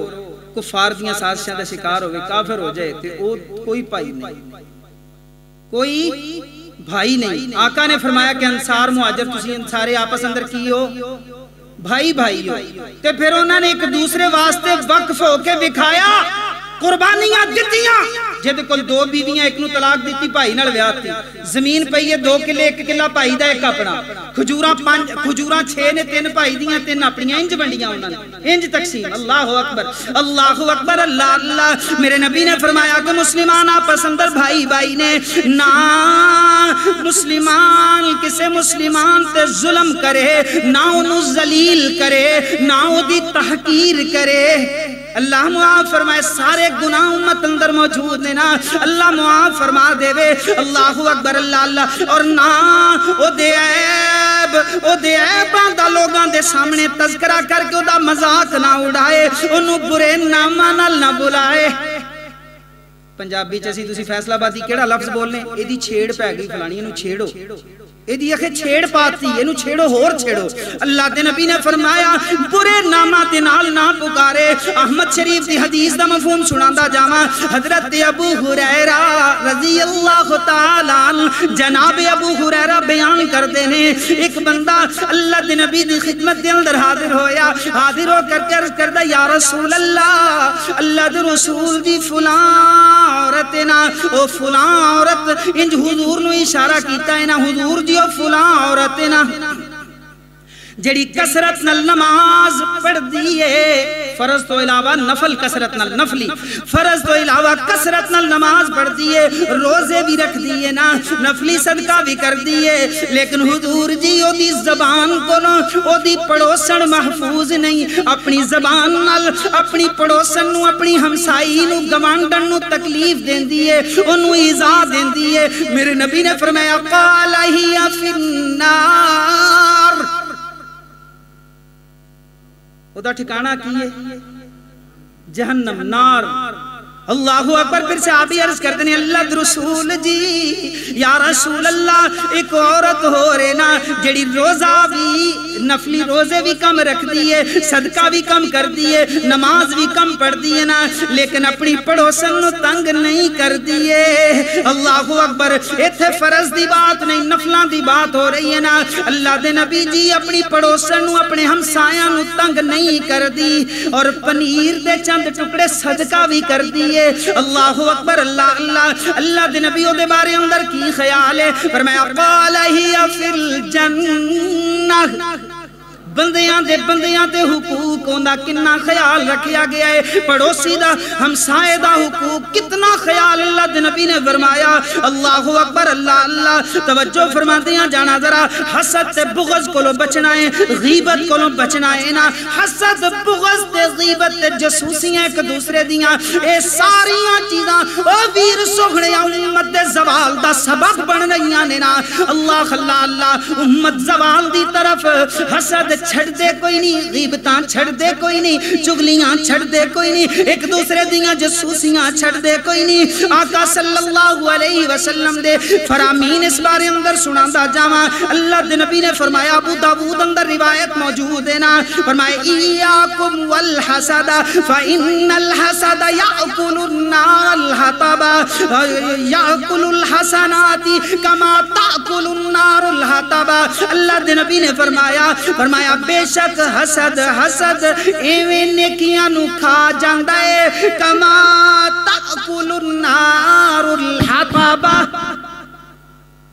کفار دیاں سازشاں دا شکار ہوئے، کافر ہو جائے تے او کوئی بھائی نہیں۔ کوئی بھائی نہیں۔ آقا نے فرمایا کہ انصار، مہاجر، تسی انصارے آپس اندر کی ہو؟ بھائی بھائی ہو تے پھر انہوں نے ایک دوسرے واسطے وقف ہو کے بکھایا۔ قربانیاں دیتیاں۔ جد کل دو بیویاں، ایک نو طلاق دیتی پائی نال ویات تھی زمین پہیے دو کلے، ایک کلہ پائی دا، ایک اپنا۔ کھجورہ پانچ کھجورہ چھے نے، تین پائی دیاں، تین اپنیاں۔ انج بنڈیاں انہوں نے۔ انج تقسیم۔ اللہ اکبر اللہ اکبر، اللہ اللہ۔ میرے نبی نے فرمایا کہ مسلمان آپس اندر بھائی بھائی نے۔ نا، مسلمان کسے مسلمان تے ظلم کرے، نا انہوں ذلیل کرے، نا انہوں دی تحقیر کرے۔ اللہ معاف فرمائے، سارے گناہ امت اندر موجود ہیں نا۔ اللہ معاف فرما دے وے۔ اللہ اکبر، اللہ اللہ۔ اور نا، او دے عیب، او دے عیب باندھا لوگاں دے سامنے تذکرہ کر کے او دا مذاق نہ اڑائے انہوں برے نامہ نہ بلائے۔ پنجابی چیسی تسی فیصلہ بادی کیڑا لفظ بولنے؟ ایدی چھیڑ پہ گئی، فلانی انہوں چھیڑو۔ ایدی اکھے چھیڑ پاتی انہوں چھیڑو، ہور چھیڑو۔ اللہ دے نبی نے فرمایا، برے نامہ دنال نہ پکارے۔ احمد شریف دی حدیث دا مفہوم سناندہ جاما حضرت ابو حریرہ رضی اللہ تعالی جناب ابو حریرہ بیان کر دینے ایک بندہ اللہ دے نبی دی خدمت دے اندر حاضر ہویا، حاضر ہو کر کر کر دا یا رسول اللہ اللہ دے رسول دی فلان عورتنا او فلان عورت، انج حضور نو اشارہ کیتا ہے نا، حضور جی او فلان عورتنا جڑی کسرت نل نماز پڑھ دیئے فرض تو علاوہ نفل کسرت نل نفلی۔ فرض تو علاوہ کسرت نل نماز پڑھ دیئے روزے بھی رکھ دیئے نا، نفلی صدقہ بھی کر دیئے لیکن حضور جی او دی زبان کو نا او دی پڑوسن محفوظ نہیں۔ اپنی زبان نل اپنی پڑوسن نو، اپنی ہمسائی نو گمانڈن نو تکلیف دین دیئے انو ایزا دین دیئے میرے نبی نے فرمایا، قال ہی فی النار۔ او دا ٹھکانہ کیے جہنم نار اللہ اکبر، پھر سے آبی عرض کرتے ہیں اللہ رسول جی یا رسول اللہ، ایک عورت ہو رہے نا جڑی روزہ بھی، نفلی روزے بھی کم رکھ دیئے صدقہ بھی کم کر دیئے نماز بھی کم پڑھ دیئے نا، لیکن اپنی پڑوسن نو تنگ نہیں کر دیئے اللہ اکبر، ایتھے فرض دی بات نہیں نفلان دی بات ہو رہی ہے نا۔ اللہ دے نبی جی اپنی پڑوسن نو، اپنے ہمسایاں نو تنگ نہیں کر دی، اور پنیر دے چند ٹکڑے صدقہ بھی کر دیئے اللہ اکبر، اللہ اللہ اللہ دے نبیوں دے بارے اندر کی خیال ہے؟ فرمایا قال ہی فی الجنہ۔ بندیاں دے بندیاں دے حقوق ہوندہ کنا خیال رکھیا گیا ہے۔ پڑوسی دا، ہمسائے دا حقوق کتنا خیال اللہ دے نبی نے فرمایا۔ اللہ اکبر، اللہ اللہ۔ توجہ فرما دیاں جانا ذرا۔ حسد تے بغض کو لو بچنا ہے، غیبت کو لو بچنا ہے نا۔ حسد، بغض تے غیبت تے جسوسیاں ایک دوسرے دیاں۔ اے ساریاں چیزاں، او ویر سغڑے امت دے زوال دا سبب بن رہیاں نے نا۔ اللہ اللہ اللہ، امت زوال دی طرف۔ حسد چھڑ دے کوئی نہیں، غیبتاں چھڑ دے کوئی نہیں، چگلیاں چھڑ دے کوئی نہیں، ایک دوسرے دیاں جسوسیاں چھڑ دے کوئی نہیں۔ آقا صلی اللہ علیہ وسلم دے فرامین اس بارے اندر سنا دا جاما اللہ دے نبی نے فرمایا، ابو داود اندر روایت موجود ہے نا۔ فرمایا، ایاکم والحسد، فإن الحسد یعقل النار الحطب یعقل الحسنات کما تاکل النار الحطب۔ اللہ دے نبی نے فرمایا فرمایا بے شک حسد حسد ایویں نیکیاں نو کھا جاندا ہے کما تاکل النار الحطب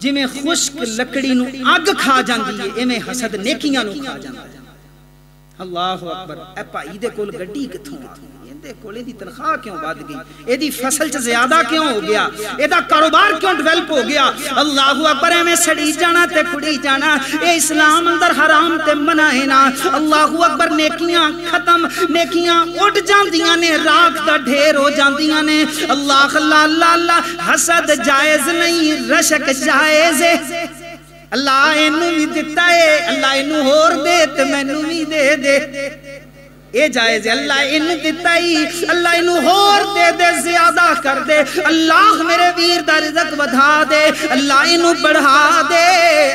جویں خشک لکڑی نو اگ کھا جاندی ہے ایویں حسد نیکیاں نو کھا جاندا ہے اللہ اکبر اے بھائی دے کول گڈی کتھوں کتھوں دے کولے دی تنخواہ کیوں بات گئی؟ اے دی فصل چ زیادہ کیوں ہو گیا؟ اے دا کاروبار کیوں ڈیولپ ہو گیا؟ اللہ اکبر میں سڑی جانا تے کھڑی جانا، اے اسلام اندر حرام تے منع ہے نا۔ اللہ اکبر نیکیاں ختم، نیکیاں اٹھ جاندیاں نے، راکھ دا ڈھیر ہو جاندیاں نے۔ اللہ اللہ اللہ اللہ، حسد جائز نہیں، رشک جائز۔ ہے اللہ اینو بھی دیتا ہے، اللہ اینو ہور دے تے مینو بھی دے دے۔ اے جائز اللہ انو دیتا ہی اللہ انو ہور دے دے، زیادہ کر دے۔ اللہ میرے ویر دا رزق ودھا دے، اللہ انو بڑھا دے۔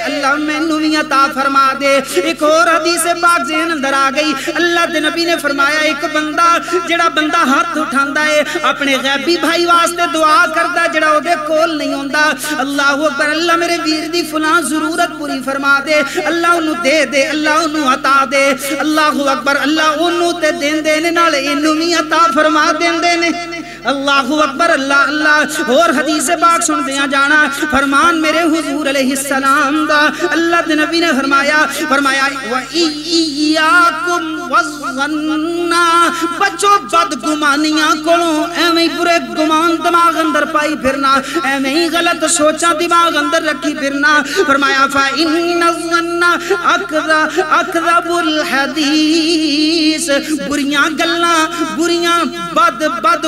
اللہ میں بھی عطا فرما دے۔ ایک اور حدیث پاک ذہن اندر آ گئی۔ اللہ دے نبی نے فرمایا، ایک بندہ جڑا بندہ ہاتھ اٹھاندا ہے، اپنے غیبی بھائی واسطے دعا کردا جڑا او دے کول نہیں ہوندا۔ اللہ اکبر، اللہ میرے ویر دی فلاں ضرورت پوری فرما دے۔ اللہ انو دے دے، اللہ انو عطا دے۔ اللہ اکبر، اللہ انہوں انو تے دین دینے نالے انو بھی عطا فرما دین دینے اللہ اکبر، اللہ اللہ۔ اور حدیث پاک سن دیا جانا۔ فرمان میرے حضور علیہ السلام دا۔ اللہ دے نبی نے فرمایا فرمایا، وَإِيَّاكُمْ وَالظَّنَّا بچو بد گمانیاں کولوں ایویں برے گمان دماغ اندر پائی پھرنا، ایویں غلط سوچاں دماغ اندر رکھی پھرنا۔ فرمایا، فَإِنَّ الظَّنَّ اَكْذَبُ الْحَدِيث بریاں گلاں، بریاں بد بد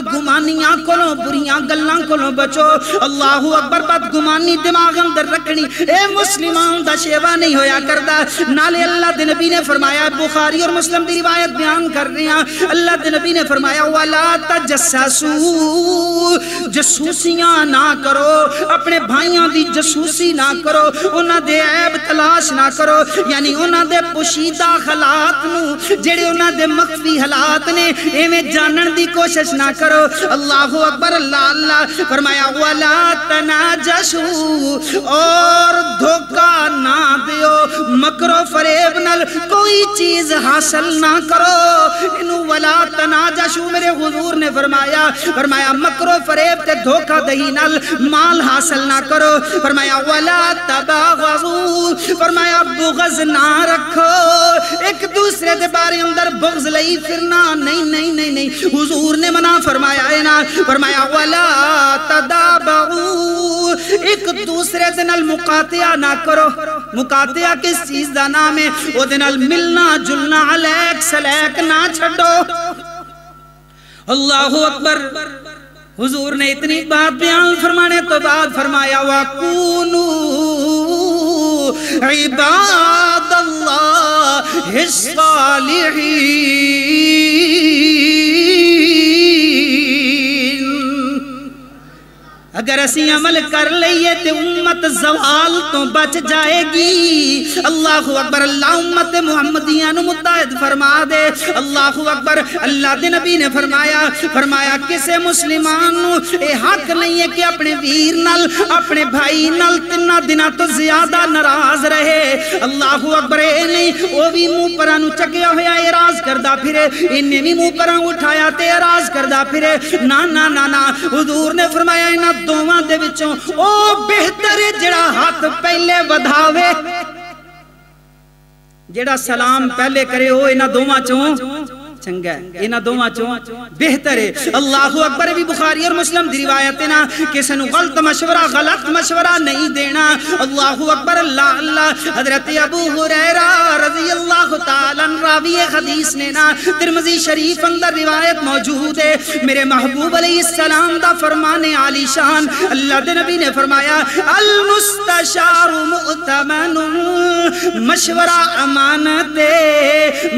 گمانیاں کولوں بریاں گلاں کولوں بچو۔ اللہ اکبر بد گمانی دماغ اندر رکھنی۔ اے مسلمان، دا شیوا نہیں ہویا کردا۔ نالے اللہ دے نبی نے فرمایا، بخاری اور مسلم دی روایت بیان کر رہے ہیں۔ اللہ دے نبی نے فرمایا، ولا تجسسو جسوسیاں نہ کرو۔ اپنے بھائیاں دی جسوسی نہ کرو۔ انہاں دے عیب تلاش نہ کرو۔ یعنی انہاں دے پوشیدہ حالات نو، جڑے انہاں دے مخفی حالات نے، ایویں جانن دی کوشش نہ کرو۔ اللہ اکبر، اللہ اللہ۔ فرمایا، وَلَا تناجشو اور دھوکا نہ دیو۔ مکرو فریب نل کوئی چیز حاصل نہ کرو۔ انو وَلَا تناجشو میرے حضور نے فرمایا؟ فرمایا مکرو فریب تے دھوکا دہی نل مال حاصل نہ کرو۔ فرمایا، ولا تباغضو۔ فرمایا، بغض نہ رکھو۔ ایک دوسرے دے بارے اندر بغض لئی پھرنا نہیں نہیں نہیں نہیں۔ حضور نے منع فرمایا ہے نا۔ فرمایا، ولا تدابعو ایک دوسرے دن المقاتعہ نہ کرو۔ مقاتعہ کس چیز دا نام ہے؟ وہ دن الملنا جلنا علیک سلیک نہ چھڑو اللہ اکبر۔ حضور نے اتنی بات بیان فرمانے تو بعد فرمایا وَقُونُوا عِبَادَ اللَّهِ الصَّالِحِينَ۔ اگر اسی عمل کر لئیے تے امت زوال تو بچ جائے گی۔ اللہ اکبر، اللہ امت امت محمدیاں نو متحد فرما دے۔ اللہ اکبر، اللہ دے نبی نے فرمایا فرمایا کسے مسلمان نو اے حق نہیں ہے کہ اپنے ویر نل اپنے بھائی نل تنہ دنہ تو زیادہ نراز رہے۔ اللہ اکبر، اے نہیں وہ بھی مو پرانو چکیا ہویا اعراض کردہ پھرے۔ انہیں بھی مو پران اٹھایا تے اعراض کردہ پھرے۔ نا نا نا نا، حضور نے فرمایا انہا دوواں دے وچوں، او بہتر جڑا ہاتھ پہلے ودھاوے۔ جڑا سلام پہلے کرے ہو انہا دوواں چوں؟ چنگا ہے انہا دوواں چوں؟ بہتر ہے۔ اللہ اکبر بھی بخاری اور مسلم دی روایت نا کسی نو غلط مشورہ غلط مشورہ نہیں دینا۔ اللہ اکبر، اللہ اللہ۔ حضرت ابو حریرہ رضی اللہ تعالیٰ راوی حدیث نے نا ترمزی شریف اندر روایت موجود ہے۔ میرے محبوب علیہ السلام دا فرمان عالی شان۔ اللہ دے نبی نے فرمایا، المستشار مؤتمن مشورہ امانت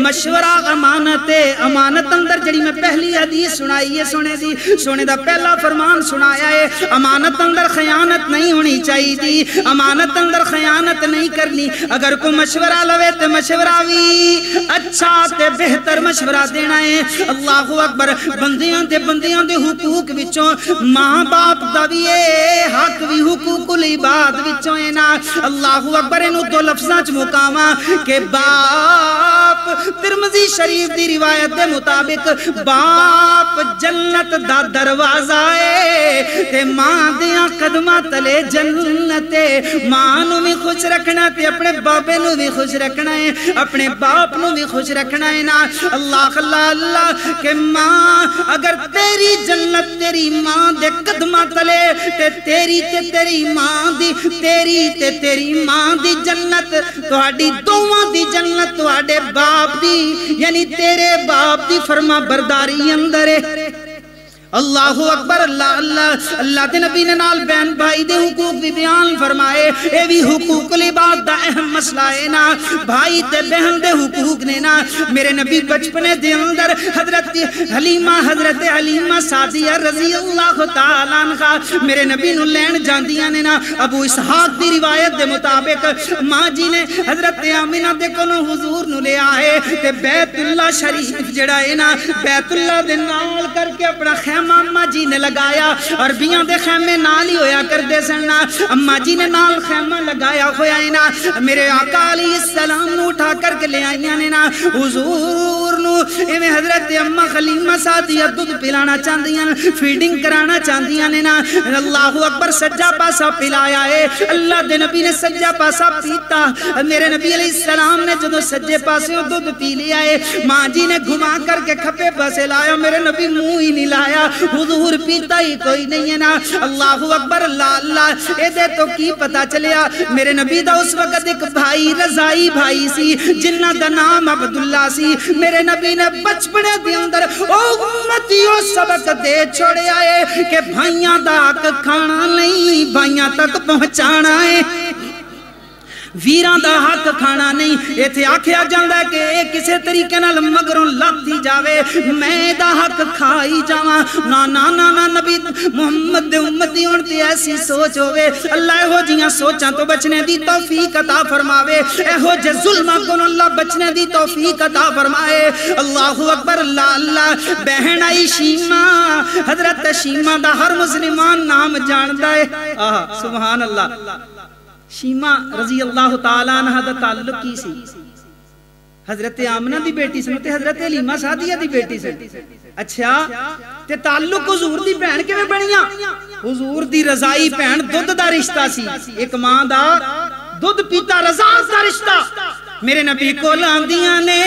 مشورہ امانت امانت اندر جڑی میں پہلی حدیث سنائی ہے سنے دی سنے دا پہلا فرمان سنایا ہے، امانت اندر خیانت نہیں ہونی چاہی دی جی، امانت اندر خیانت نہیں کرنی۔ اگر کو مشورہ لوے تے مشورہ بھی اچھا تے بہتر مشورہ دینا ہے۔ اللہ اکبر، بندیاں تے بندیاں دے حقوق وچوں ماں باپ دا بھی ہے حق بھی حقوق العباد وچوں ہے نا۔ اللہ اکبر، انہوں دو لفظاں چ مقامہ کہ باپ۔ ترمزی شریف دی روایت دے مطابق باپ جنت دا دروازہ ہے تے ماں دیاں قدمہ تلے جنت ہے۔ ماں نو بھی خوش رکھنا تے اپنے بابے نو بھی خوش رکھنا ہے، اپنے باپ نو بھی خوش رکھنا ہے نا۔ اللہ اللہ اللہ کہ ماں، اگر تیری جنت تیری ماں دے قدمہ تلے تے تیری تے تیری ماں دی، تیری تے تیری ماں دی جنت توڑی دوواں دی جنت توڑے باپ دی یعنی تیرے باپ دی فرما برداری اندر ہے اللہ اکبر، اللہ اللہ اللہ دے نبی نے نال بین بھائی دے حقوق بھی بیان فرمائے۔ اے بھی حقوق لباد دا اہم مسئلہ ہے نا۔ بھائی تے بہن دے حقوق نے نا۔ میرے نبی بچپنے دے اندر حضرت حلیمہ حضرت حلیمہ سادیہ رضی اللہ تعالیٰ عنہ میرے نبی نو لین جاندیاں نے نا۔ ابو اسحاق دی روایت دے مطابق ماں جی نے حضرت آمینہ دے کنو حضور نو لے آئے تے بیت اللہ شریف جڑا ہے نا، بیت اللہ دے نال کر کے اپنا خیمہ اممہ جی نے لگایا عربیاں دے خیمے نال ہی ہویا کر دے سننا اممہ جی نے نال خیمہ لگایا ہویا ہے نا۔ میرے آقا علیہ السلام نو اٹھا کر کے لے آئیاں نے نا۔ حضور نو ایمیں حضرت اممہ خلیمہ ساتھی دودھ پلانا چاندیاں فیڈنگ کرانا چاندیاں نے نا۔ اللہ اکبر سجا پاسا پلایا ہے۔ اللہ دے نبی نے سجا پاسا پیتا۔ میرے نبی علیہ السلام نے جدو سجے پاسے دودھ پی لیا ہے۔ ماں جی نے گھما کر کے کھپے پاسے لایا۔ میرے نبی منہ ہی نہیں لایا۔ حضور پیتا ہی کوئی نہیں ہے نا۔ اللہ اکبر اللہ اللہ۔ اے دے تو کی پتا چلیا؟ میرے نبی دا اس وقت ایک بھائی، رضائی بھائی سی، جنہ دا نام عبداللہ سی۔ میرے نبی نے بچپنے دی اندر او امتیو سبق دے چھوڑے آئے کہ بھائیاں دا حق کھانا نہیں، بھائیاں تک پہنچانا ہے۔ ویران دا حق کھانا نہیں ایتھے آکھیا جاندہ ہے کہ ایک کسے طریقے نال مگروں لگتی جاوے میں دا حق کھائی جاواں نا نا نا نا نبی محمد دے امتی انتی ایسی سوچ ہوئے اللہ ہو جیاں سوچاں تو بچنے دی توفیق عطا فرماوے اے ہو جے ظلمہ کن اللہ بچنے دی توفیق عطا فرمائے اللہ اکبر اللہ اللہ بہن آئی شیمہ حضرت شیمہ دا ہر مسلمان نام جاندہ ہے آہا سبحان اللہ شیمہ رضی اللہ تعالیٰ عنہ دا تعلق کی سی؟ حضرت آمنہ دی بیٹی سنتے حضرت علیمہ سادیہ دی بیٹی سے اچھا تے تعلق حضور دی بہن کے میں بڑیاں حضور دی رضائی بہن دودھ دا رشتہ سی۔ ایک ماں دا دودھ پیتا رضا دا رشتہ۔ میرے نبی کو لاندیاں نے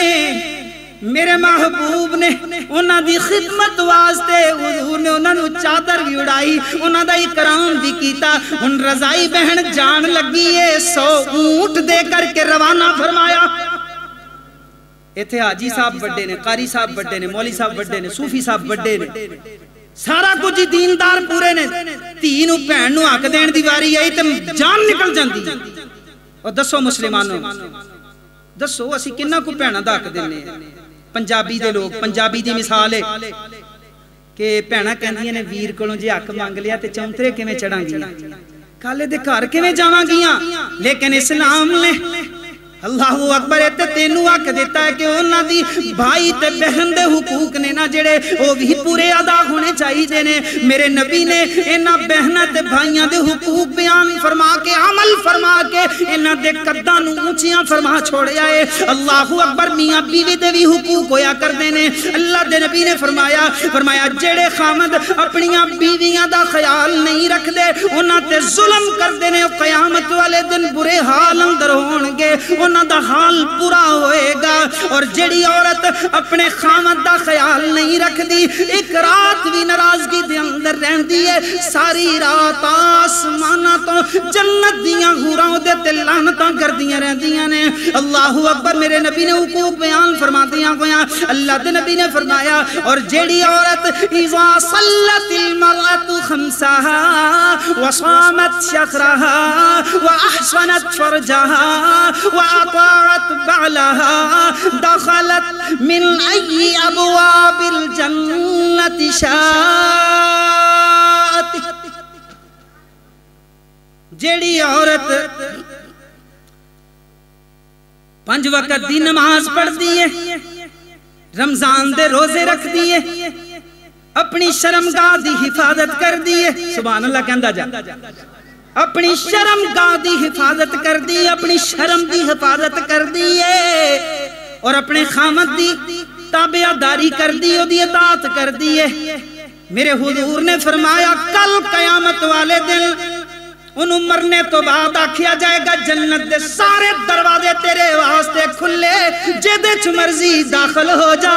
میرے محبوب نے انہاں دی خدمت واسطے حضور نے انہاں نو چادر بھی اڑائی، انہاں دا اکرام بھی کیتا۔ ان رضائی بہن جان لگی ہے سو اونٹ دے کر کے روانہ فرمایا۔ ایتھے حاجی صاحب بڑے نے، قاری صاحب بڑے نے، مولی صاحب بڑے نے، صوفی صاحب بڑے نے۔ سارا کچھ دیندار پورے نے۔ تینوں بہن نو حق دین دی واری آئی تے جان نکل جاندی۔ اور دسو مسلمانوں، دسو، اسی کنہ کو بہناں دا حق دینے ہیں؟ پنجابی دے لوگ پنجابی دی مثال ہے کہ بہناں کہندیاں نے ویر کولوں جے حق مانگ لیا تے چونترے کیویں چڑھاں گیاں کالے دے گھر کیویں جاواں گیاں لیکن اسلام نے اللہ اکبر ہے تے تینوں آکھ دیتا ہے کہ انہاں دی بھائی تے بہن دے حقوق نے نا جڑے او بھی پورے ادا ہونے چاہیے نے میرے نبی نے انہاں بہناں تے بھائیاں دے حقوق بیان فرما کے عمل فرما کے انہاں دے قداں نو اونچیاں فرما چھوڑیا ہے اللہ اکبر میاں بیوی دے بھی حقوق ہویا کردے نے اللہ دے نبی نے فرمایا فرمایا جڑے خامد اپنیاں بیویاں دا خیال نہیں رکھ دے انہاں تے ظلم کردے نے قیامت والے دن برے حال اندر ہونگے انہاں دا حال برا ہوئے گا اور جڑی عورت اپنے خامد دا خیال نہیں رکھ دی ایک رات بھی نرازگی دے اندر رہن دیئے ساری رات آسمانہ تو جنت دیاں غوراں دے تلانتاں کر دیاں رہن دیاں نے۔ اللہ اکبر، میرے نبی نے حقوق بیان فرما دیاں گویاں۔ اللہ دے نبی نے فرمایا، اور جڑی عورت، اذا صلت المرأت خمسها وصامت شخرها واحسنت فرجہا فرجها واطاعت بعلها دخلت من اي ابواب الجنة شاءت. جیڑی عورت پنج وقت دی نماز پڑھ دیئے رمضان دے روزے رکھ دیئے اپنی شرمگاہ دی حفاظت کر دیئے سبحان اللہ کہندہ جا۔ اپنی شرمگاہ دی حفاظت کر دیئے اپنی شرم دی حفاظت کر دیئے اور اپنے خامت دی تابعہ داری کر دیئے دی اطاعت کر دیئے میرے حضور نے فرمایا کل قیامت والے دن انہوں مرنے تو بعد آکھیا جائے گا جنت دے سارے دروازے تیرے واسطے کھلے جدے چھ مرضی داخل ہو جا۔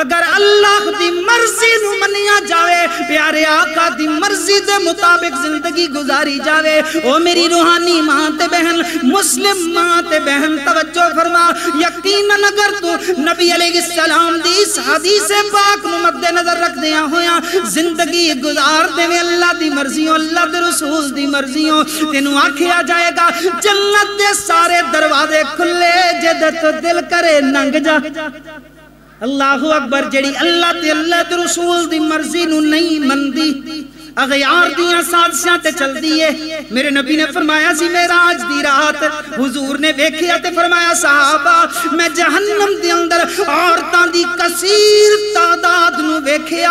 اگر اللہ دی مرضی نو منیا جاوے، پیارے آقا دی مرضی دے مطابق زندگی گزاری جاوے۔ او میری روحانی ماں تے بہن، مسلم ماں تے بہن، توجہ فرما۔ یقیناً اگر تو نبی علیہ السلام دی اس حدیث پاک نو مد نظر رکھ دیا ہویا زندگی گزار دے میں اللہ دی مرضیوں، اللہ دے رسول دی مرضیوں۔ تینوں آکھیا جائے گا، جنت دے سارے دروازے کھلے، جدت دل کرے، ننگ جا۔ اللہ اکبر جڑی اللہ تے اللہ تے رسول دی مرضی نو نہیں مندی اغیار دیاں سادسیاں تے چل دیئے میرے نبی نے فرمایا سی میراج دی رات حضور نے ویکھیا تے فرمایا، صحابہ، میں جہنم دی اندر عورتاں دی کثیر تعداد نو ویکھیا۔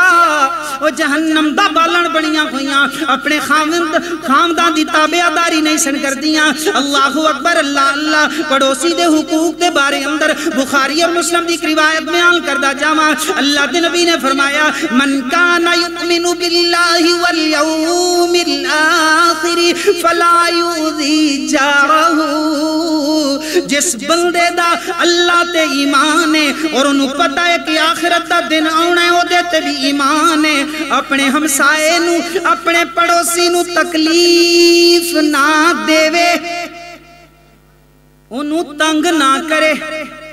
او جہنم دا بالن بنیاں ہویاں اپنے خامد خامدان دی تابعداری نہیں سن کر دیاں اللہ اکبر، اللہ اللہ۔ پڑوسی دے حقوق دے بارے اندر بخاری اور مسلم دی ایک روایت بیان کردہ جامع اللہ دے نبی نے فرمایا، من کانا یؤمن باللہ والیوم الاخر فلا یوذی جارہو جس بندے دا اللہ تے ایمان ہے اور انہوں پتہ ہے کہ آخرت دا دن آنا ہے وہ دیتے بھی ایمان ہے۔ اپنے ہمسائے نو، اپنے پڑوسی نو تکلیف نہ دیوے انہوں تنگ نہ کرے۔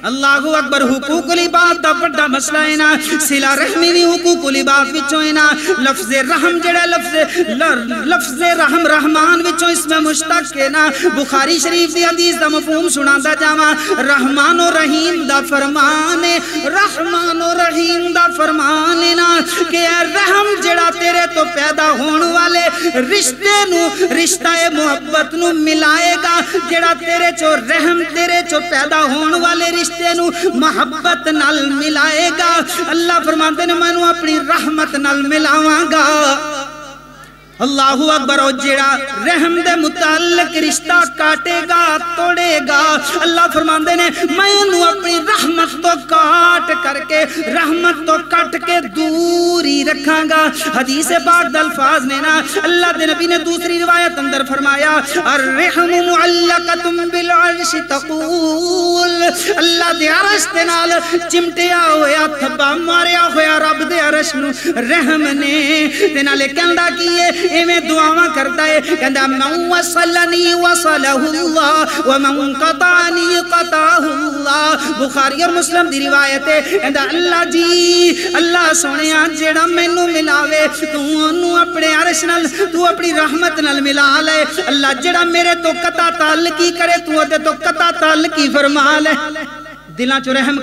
اللہ اکبر حقوق العباد دا بڑا مسئلہ ہے نا، سلا رحمی بھی حقوق العباد وچوں ہے نا، لفظ رحم جڑا لفظ لفظ رحم رحمان وچوں اس میں مشتق ہے نا۔ بخاری شریف دی حدیث دا مفہوم سنا دا جاما رحمان و رحیم دا فرمان رحمان و رحیم دا فرمان ہے نا کہ اے رحم جڑا تیرے تو پیدا ہون والے رشتے نو، رشتہ محبت نو ملائے گا۔ جڑا تیرے چو رحم، تیرے چو پیدا ہون والے رشتے رشتے نو محبت نال ملائے گا۔ اللہ فرماتے نے میں نو اپنی رحمت نال ملاواں گا۔ اللہ اکبر او جیڑا رحم دے متعلق رشتہ کاٹے گا، توڑے گا۔ اللہ فرماندے نے، میں انہوں اپنی رحمت تو کاٹ کر کے، رحمت تو کٹ کے دوری رکھاں گا۔ حدیث پاک دلفاظ نے نا، اللہ دے نبی نے دوسری روایت اندر فرمایا، الرحم معلقتم بالعرش تقول۔ اللہ دے عرش دے نال چمٹیا ہویا، تھبا ماریا ہویا، رب دے عرش نو رحم نے۔ دے نالے کہندہ کیے ایویں دعاواں کرتا ہے، کہندا من وصلنی وصلہ اللہ ومن قطعنی قطعہ اللہ بخاری اور مسلم دی روایت ہے، کہندا اللہ جی اللہ سونیا، جیڑا مینوں ملاوے، تو انہوں اپنے عرش نال، تو اپنی رحمت نال ملا لے۔ اللہ جیڑا میرے تو قطع تعلقی کرے، تو دے تو قطع تعلقی فرما لے۔ دلاں چو رحم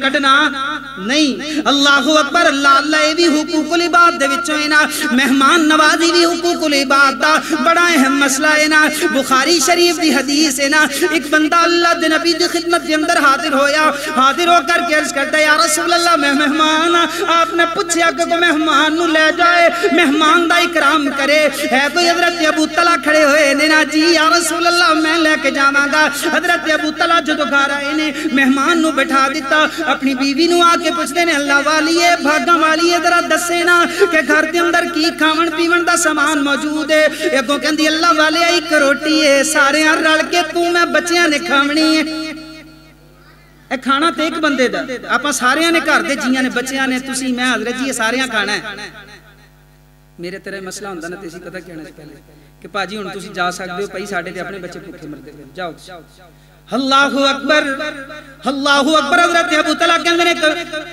نہیں۔ اللہ اکبر، اللہ اللہ، یہ بھی حقوق العباد دے وچوں ہے نا۔ مہمان نوازی بھی حقوق العباد دا۔ بڑا اہم مسئلہ اے نا۔ بخاری شریف دی حدیث اے نا۔ ایک بندہ اللہ دے نبی دی خدمت دے اندر حاضر ہویا۔ حاضر ہو کر کے عرض کرتا یا رسول اللہ، میں مہمان ہاں۔ آپ نے پوچھیا کہ تو مہمان نو لے جائے۔ مہمان دا اکرام کرے۔ ہے تو حضرت ابو طلحہ کھڑے ہوئے نے نا۔ جی یا رسول اللہ، میں لے کے جاواں گا۔ حضرت ابو طلحہ جو گھر آئے نے، مہمان نو بٹھا دیتا اپنی بیوی نو آ کے کے پوچھتے ہیں، اللہ والیے بھاگا والیے ذرا دسے نا کہ گھر دے اندر کی کھاون پیون دا سامان موجود ہے۔ اگوں کہندی اللہ والیا ایک روٹی ہے، سارے رل کے تو میں بچیاں نے کھاونی ہے۔ اے کھانا تے ایک بندے دا، آپاں سارے نے گھر دے جیاں نے بچیاں نے، تسی میں حضرت جی سارے کھانا ہے۔ میرے تیرے مسئلہ ہوندا نا، تسی پتہ کہنا پہلے کہ پاجی ہن تسی جا سکدے ہو، پئی ساڈے تے اپنے بچے بھوکے مردے جاؤ اللہ اکبر اللہ اکبر، حضرت ابو طلحہ کہندے نے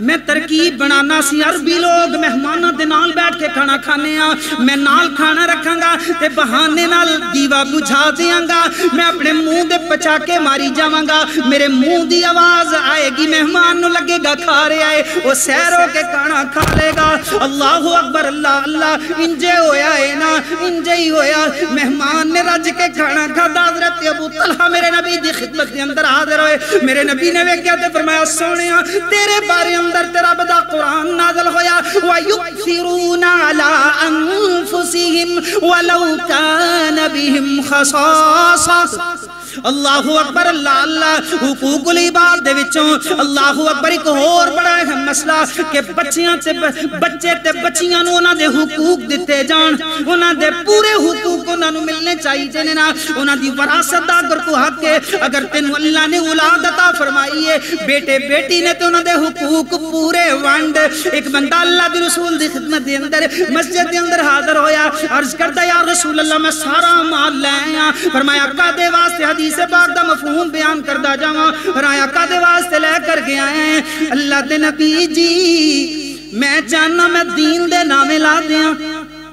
میں ترکیب بنانا سی، عربی لوگ مہمانوں دے نال بیٹھ کے کھانا کھانے آ میں نال کھانا رکھاں گا تے بہانے نال دیوا بجھا دیاں گا، میں اپنے منہ دے پچا کے ماری جاواں گا، میرے منہ دی آواز آئے گی، مہمان نو لگے گا کھا رہے آئے، وہ سیر کے کھانا کھا لے گا۔ اللہ اکبر، اللہ اللہ، انجے ہویا اے نا، انجے ہی ہویا۔ مہمان نے رج کے کھانا کھا حضرت ابو طلحہ میرے نبی دی خدمت دوزخ دے اندر حاضر ہوئے۔ میرے نبی نے ویکیا تے فرمایا سونیا تیرے بارے اندر تیرا بدا قرآن نازل ہویا۔ وَيُكْفِرُونَ عَلَىٰ أَنفُسِهِمْ وَلَوْ كَانَ بِهِمْ خَصَاصَةً۔ اللہ اکبر اللہ اللہ حقوق العباد دے وچوں اللہ اکبر ایک اور بڑا ہے مسئلہ کہ بچیاں تے بچے تے بچیاں نو انہاں دے حقوق دتے جان انہاں دے پورے حقوق انہاں نو ملنے چاہیے نے نا انہاں دی وراثت دا اگر کو حق ہے اگر تینو اللہ نے اولاد عطا فرمائی ہے بیٹے بیٹی نے تے انہاں دے حقوق پورے وانڈ ایک بندہ اللہ دے رسول دی خدمت دے اندر مسجد دے اندر حاضر ہویا عرض کردا یا رسول اللہ میں سارا مال لے آیا فرمایا کا دے واسطے حدیث حدیث پاک دا مفہوم بیان کردہ جاواں، رایا کا دواز سے لے کر گیا ہے اللہ دے نبی جی میں جاننا میں دین دے نامے لا دیا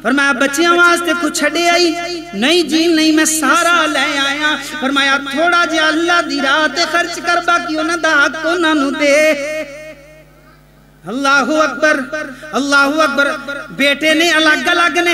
فرمایا، بچیاں واسطے کچھ چھڑے آئی؟ نہیں جی نہیں میں سارا لے آیا۔ فرمایا، تھوڑا جی اللہ دی رات خرچ کر، باقی انہ دا حق کو نہ نو دے۔ اللہ اکبر اللہ اکبر، بیٹے نے الگ الگ نے۔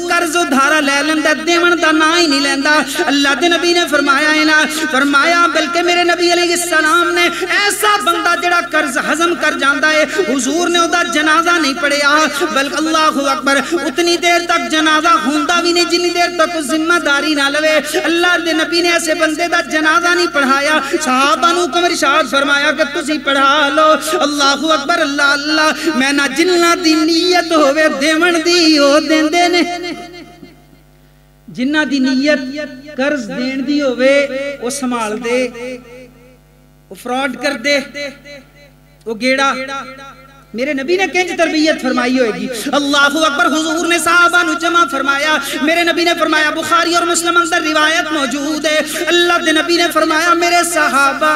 کرز و دھارا لے لندہ دیمن دا نا ہی نہیں لندہ اللہ دے نبی نے فرمایا ہے نا، فرمایا، بلکہ میرے نبی علیہ السلام نے ایسا بندہ جڑا کرز حضم کر جاندہ ہے، حضور نے ادھا جنازہ نہیں پڑھیا۔ بلکہ اللہ اکبر، اتنی دیر تک جنازہ ہوندہ بھی نہیں، جنی دیر تک ذمہ داری نہ لوے۔ اللہ دے نبی نے ایسے بندے دا جنازہ نہیں پڑھایا۔ صحابہ نو کمر شاد فرمایا کہ تسی پڑھا لو۔ اللہ اکبر، اللہ اللہ، میں نہ جنہ دی نیت ہوئے دیمن دی ہو دین دینے ਜਿਨ੍ਹਾਂ ਦੀ ਨੀਅਤ ਕਰਜ਼ ਦੇਣ ਦੀ ਹੋਵੇ ਉਹ ਸੰਭਾਲਦੇ। ਉਹ ਫਰਾਡ ਕਰਦੇ। ਉਹ ਗੇੜਾ। میرے نبی نے کنج تربیت فرمائی ہوئے گی۔ اللہ اکبر حضور نے صحابہ نو جمع فرمایا۔ میرے نبی نے فرمایا، بخاری اور مسلم اندر روایت موجود ہے۔ اللہ دے نبی نے فرمایا، میرے صحابہ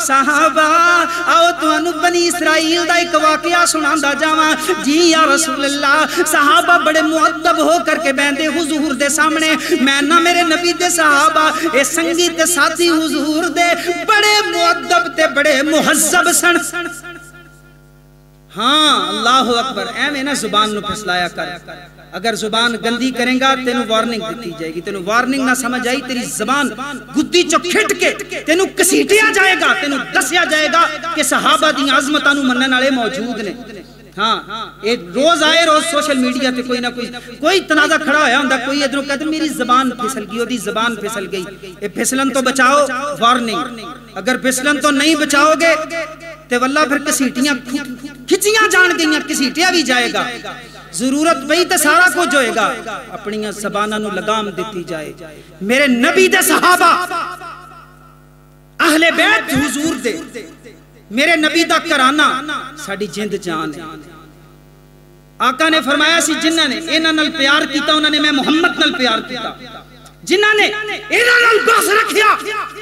صحابہ آو تو انو بنی اسرائیل دا ایک واقعہ سنان دا جاوان جی یا رسول اللہ، صحابہ بڑے معدب ہو کر کے بیندے حضور دے سامنے۔ میں نہ میرے نبی دے صحابہ، اے سنگی تے ساتھی حضور دے۔ بڑے معدب تے بڑے مہذب سن۔ ہاں اللہ اکبر، ایویں نہ زبان نو پھسلایا کر۔ اگر زبان گندی کریں گا، تینو وارننگ دیتی جائے گی۔ تینو وارننگ نہ سمجھ آئی، تیری زبان گدی چو کھٹ کے تینو کسیٹیا جائے گا۔ تینو دسیا جائے گا کہ صحابہ دی عظمتاں نو منن والے موجود نے۔ ہاں ایک روز آئے، روز سوشل میڈیا تے کوئی نہ کوئی کوئی تنازع کھڑا ہویا ہوندا، کوئی ادھروں کہتا میری زبان پھسل گئی، اودی زبان پھسل گئی۔ اے پھسلن تو بچاؤ وارننگ اگر پھسلن تو نہیں بچاؤ گے تے واللہ پھر کسیٹیاں کھچیاں جان گئیں ہیں کسیٹیاں بھی جائے گا۔ ضرورت بھئی تے سارا کو جوئے گا۔ اپنیاں زبانہ نو لگام دیتی جائے۔ میرے نبی دے صحابہ، اہلِ بیت حضور دے، میرے نبی دا کرانا ساڑی جند جان ہے۔ آقا نے فرمایا سی جنہ نے اینا نل پیار کیتا انہ نے میں محمد نل پیار کیتا۔ جنہ نے اینا نل بغض رکھیا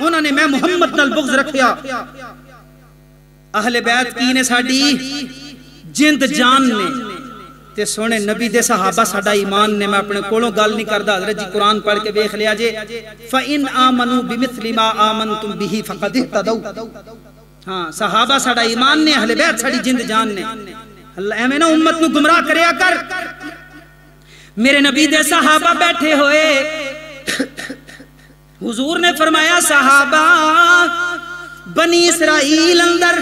انہ نے میں محمد نل بغض رکھیا۔ اہل بیت کی نے ساڑی جند جان نے تے سونے نبی دے صحابہ ساڑا ایمان نے میں اپنے کولوں گال نہیں کردہ حضرت جی قرآن پڑھ کے بیخ لیا جے۔ فَإِنْ آمَنُوا بِمِثْلِ مَا آمَنْتُمْ بِهِ فَقَدِ احْتَدَوْا ہاں صحابہ ساڑا ایمان نے اہل بیت ساڑی جند جان نے۔ اللہ اہمینہ امت نو گمراہ کریا کر۔ میرے نبی دے صحابہ بیٹھے ہوئے۔ حضور نے فرمایا صحابہ بنی اسرائیل اندر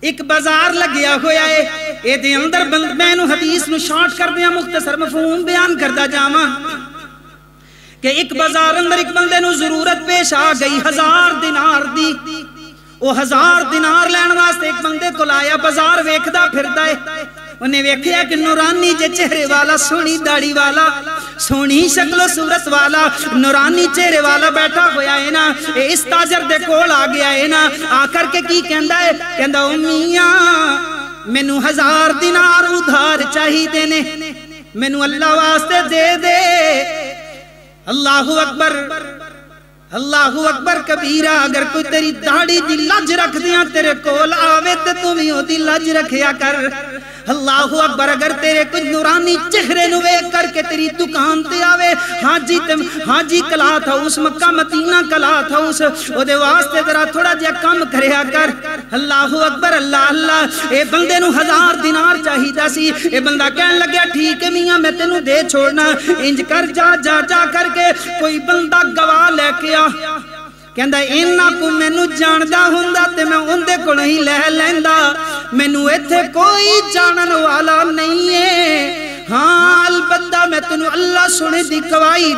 ایک بازار لگیا ہویا ہے۔ اے دے اندر بند میں نو حدیث نو شارٹ کر دیا مختصر مفہوم بیان کردا جاواں کہ ایک بازار اندر ایک بندے نو ضرورت پیش آ گئی ہزار دینار دی۔ او ہزار دینار لین واسطے ایک بندے کو لایا بازار ویکھدا پھردا ہے۔ انہیں ویکھیا کہ نورانی جے چہرے والا، سونی داڑی والا، سونی شکل و صورت والا، نورانی چہرے والا بیٹھا ہویا ہے نا اس تاجر دے کول آ گیا ہے نا، آ کر کے کی کہندا ہے؟ کہندا، او میاں، مینوں ہزار دینار ادھار چاہیے نے، مینوں اللہ واسطے دے دے۔ اللہ اکبر اللہ اکبر کبیرہ، اگر کوئی تیری داڑی دی لج رکھ دیاں، تیرے کول آوے دی لج رکھیا کر۔ اللہ اکبر، اگر تیرے کچھ نورانی چہرے نوے کر کے تیری دکان تے آوے ہاں جی تم ہاں جی کلا تھا اس مکہ مدینہ کلا تھا اس او دے واسطے ذرا تھوڑا جیا کم کریا کر۔ اللہ اکبر، اللہ اللہ، اے بندے نو ہزار دینار چاہی دا سی۔ اے بندہ کہن لگیا، ٹھیک ہے میاں، میں تینو دے چھوڑنا۔ انج کر، جا جا جا کر کے کوئی بندہ گواہ لے کے آ۔ ਕਹਿੰਦਾ ਇਹਨਾਂ ਕੋ ਮੈਨੂੰ ਜਾਣਦਾ ਹੁੰਦਾ ਤੇ ਮੈਂ ਉਹਦੇ ਕੋਲ ਹੀ ਲੈ ਲੈਂਦਾ ਮੈਨੂੰ ਇੱਥੇ ਕੋਈ ਜਾਣਨ ਵਾਲਾ ਨਹੀਂ ਏ ਹਾਂ ਅਲਬੱਤਾ ਮੈਂ ਤੈਨੂੰ ਅੱਲਾ ਸੁਣੇ ਦੀ ਗਵਾਹੀ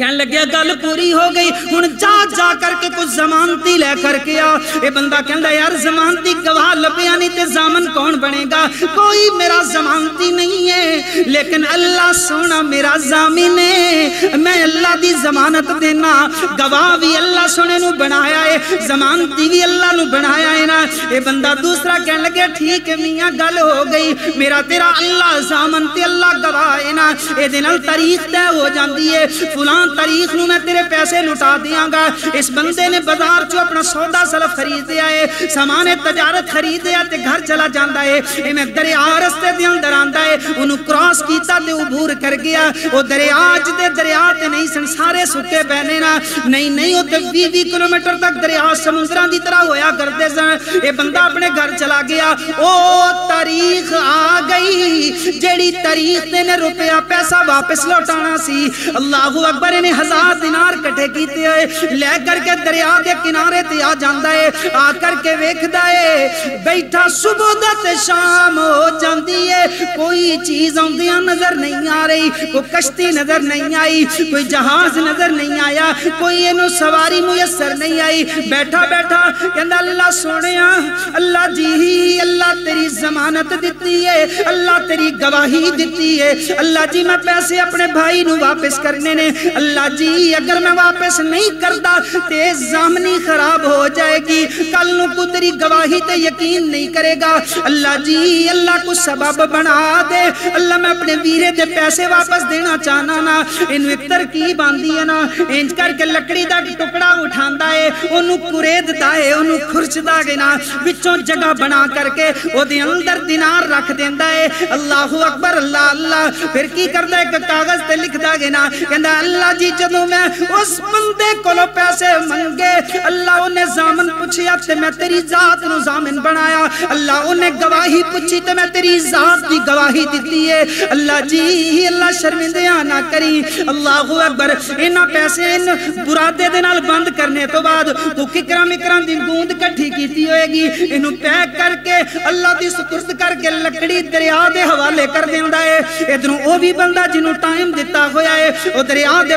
کہنے لگیا گل پوری ہو گئی۔ ہن جا جا کر کے کچھ زمانتی لے کر کے آ۔ اے بندہ کہنے کہندا یار زمانتی گواہ لبیا تے زامن کون بنے گا؟ کوئی میرا زمانتی نہیں ہے، لیکن اللہ سونا میرا زامن ہے۔ میں اللہ دی زمانت دینا۔ گواہ بھی اللہ سونے نو بنایا ہے، زمانتی بھی اللہ نو بنایا ہے نا۔ اے بندہ دوسرا کہنے لگیا ٹھیک میاں، گل ہو گئی۔ میرا تیرا اللہ زامن تے اللہ گواہ ہے نا۔ اے دنال تاریخ تے ہو جاندی ہے۔ فلان تاریخ نو میں تیرے پیسے لٹا دیاں گا۔ اس بندے نے بزار چو اپنا سودا سلف خرید دیا ہے، سامان تجارت خرید دیا تے گھر چلا جاندا ہے۔ اے میں دریا رستے دے اندر آندا ہے، اونوں کراس کیتا تے عبور کر گیا۔ او دریا آج دے دریا تے نہیں سن سارے سکے بہنے نا۔ نہیں نہیں، او تے 20 کلومیٹر تک دریا سمندراں دی طرح ہویا گھر دے زن اے بندہ اپنے گھر چلا گیا۔ او تاریخ آ گئی، جیڑی تاریخ تے نے روپیہ پیسہ واپس لوٹانا سی۔ اللہ اکبر بندے نے ہزار دینار کٹھے کیتے ہوئے لے کر کے دریا دے کنارے تیا جاندہ ہے۔ آ کر کے ویکھ دائے بیٹھا صبح دت شام ہو جاندی ہے۔ کوئی چیز اوندیاں نظر نہیں آ رہی۔ کوئی کشتی نظر نہیں آئی۔ کوئی جہاز نظر نہیں آیا۔ کوئی اینو سواری میسر نہیں آئی۔ بیٹھا بیٹھا کہندا اللہ سوڑے سونیا، اللہ جی ہی اللہ تیری زمانت دیتی ہے۔ اللہ تیری گواہی دیتی ہے۔ اللہ جی میں پیسے اپنے بھائی نو واپس کرنے نے۔ اللہ جی اگر میں واپس نہیں کرتا تیز زامنی خراب ہو جائے گی، کل نو کو تیری گواہی تے یقین نہیں کرے گا۔ اللہ جی اللہ کو سبب بنا دے۔ اللہ میں اپنے ویرے دے پیسے واپس دینا چاہنا نا۔ انو ایک ترکیب آندی ہے نا؟ انج کر کے لکڑی دا ٹکڑا اٹھاندا ہے۔ انو کرید دا ہے انو کھرچ دا گنا وچوں جگہ بنا کر کے او دے اندر دینار رکھ دیندا ہے۔ اللہ اکبر، اللہ اللہ۔ پھر کی کردا ہے؟ کہ کاغذ تے لکھ دا گنا کہندا اللہ اللہ جی جدو میں اس بندے کولو پیسے منگے، اللہ انہیں زامن پوچھیا تے میں تیری ذات نو زامن بنایا۔ اللہ انہیں گواہی پوچھی تے میں تیری ذات دی گواہی دیتی ہے۔ اللہ جی اللہ شرمندیاں نہ کری۔ اللہ اکبر، انہاں پیسے ان برادے دے نال بند کرنے تو بعد تو ککرام اکرام دی گوند کٹھی کیتی ہوئے گی۔ انہوں پیک کر کے اللہ دی سپرد کر کے لکڑی دریا دے حوالے کر دیندہ ہے۔ ادھروں او بھی بندہ جنہوں ٹائم دیتا ہویا ہے، او دریا دے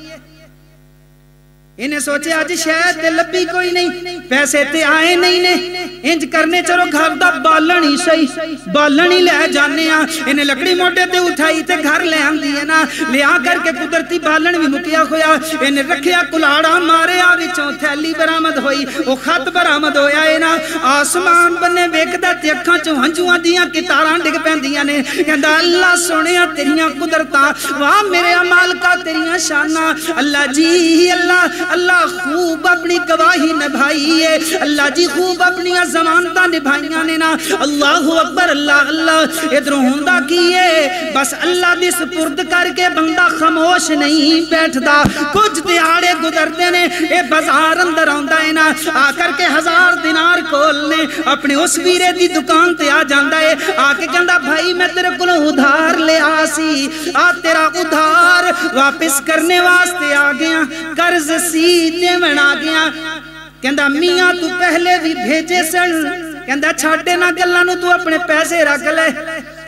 انہیں سوچے آج شاید تے لبی کوئی نہیں۔ پیسے تے آئے نہیں نے۔ انج کرنے چلو گھر دا بالن ہی صحیح۔ بالن ہی لے جانے ہاں۔ انہیں لکڑی موٹے تے اٹھائی تے گھر لے آن دیئے نا۔ لے آ کر کے قدرتی بالن بھی مکیا خویا انہیں رکھیا کلاڑا مارے آوچوں تھیلی برآمد ہوئی۔ وہ خط برآمد ہویا ہے نا۔ آسمان بنے ویکدا تے اکھاں چوں ہنجواں دیاں کتاراں ڈگ پیندیاں نے۔ کہندا اللہ سونیا تیریاں قدرتاں۔ واہ میرے اعمال کا تیریاں شاناں۔ اللہ جی اللہ اللہ خوب اپنی گواہی نبھائی ہے۔ اللہ جی خوب اپنی زمانتہ نبھائیاں نے نا۔ اللہ اکبر، اللہ اللہ، ادھر ہوندہ کیے بس اللہ دی سپرد کر کے بندہ خاموش نہیں بیٹھدا کچھ دیاڑے گزرتے نے، اے بازار اندر آندا ہے نا۔ آ کر کے ہزار دینار کھولنے اپنے اس ویرے دی دکان تے آ جاندا ہے۔ آ کے کہندا، بھائی، میں تیرے کولوں ادھار لے آسی آ، تیرا ادھار واپس کرنے واسطے آ گیا۔ قرض سیدھے بنا گیا کہندا میاں تو پہلے بھی بھیجے سن کہندا چھاڑے نہ گلاں نو تو اپنے پیسے رکھ لے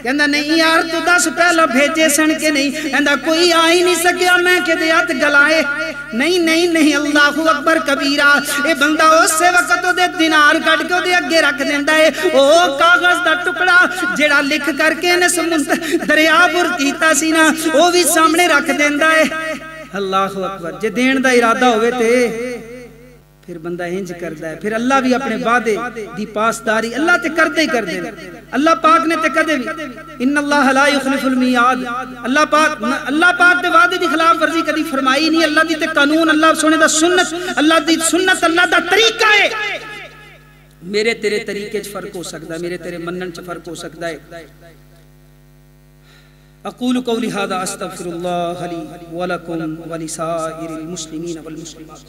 کہندا نہیں یار تو دس پہلو بھیجے سن کے نہیں کہندا کوئی آ ہی نہیں سکیا میں کہ دے ہاتھ گلائے نہیں نہیں نہیں اللہ اکبر کبیرہ اے بندہ اس سے وقت دے دینار کٹ کے دے اگے رکھ دیندا ہے او کاغذ دا ٹکڑا جڑا لکھ کر کے نے سمندر دریا پر کیتا سی نا او بھی سامنے رکھ دیندا ہے اللہ اکبر۔ جے دین دا ارادہ ہوئے تے، پھر بندہ انج کردا ہے۔ پھر اللہ بھی اپنے وعدے دی پاسداری اللہ تے کردے ہی کردے اللہ پاک نے تے کدے بھی۔ ان اللہ لا یخلف المیعاد۔ اللہ پاک اللہ پاک دے وعدے دی خلاف ورزی کدی فرمائی نہیں۔ اللہ دی تے قانون، اللہ سونے دا سنت، اللہ دی سنت، اللہ دا طریقہ ہے۔ میرے تیرے طریقے چ فرق ہو سکدا ہے، میرے تیرے منن چ فرق ہو سکدا ہے۔ أقول قولی هذا أستغفر الله لي ولكم ولسائر المسلمين والمسلمات.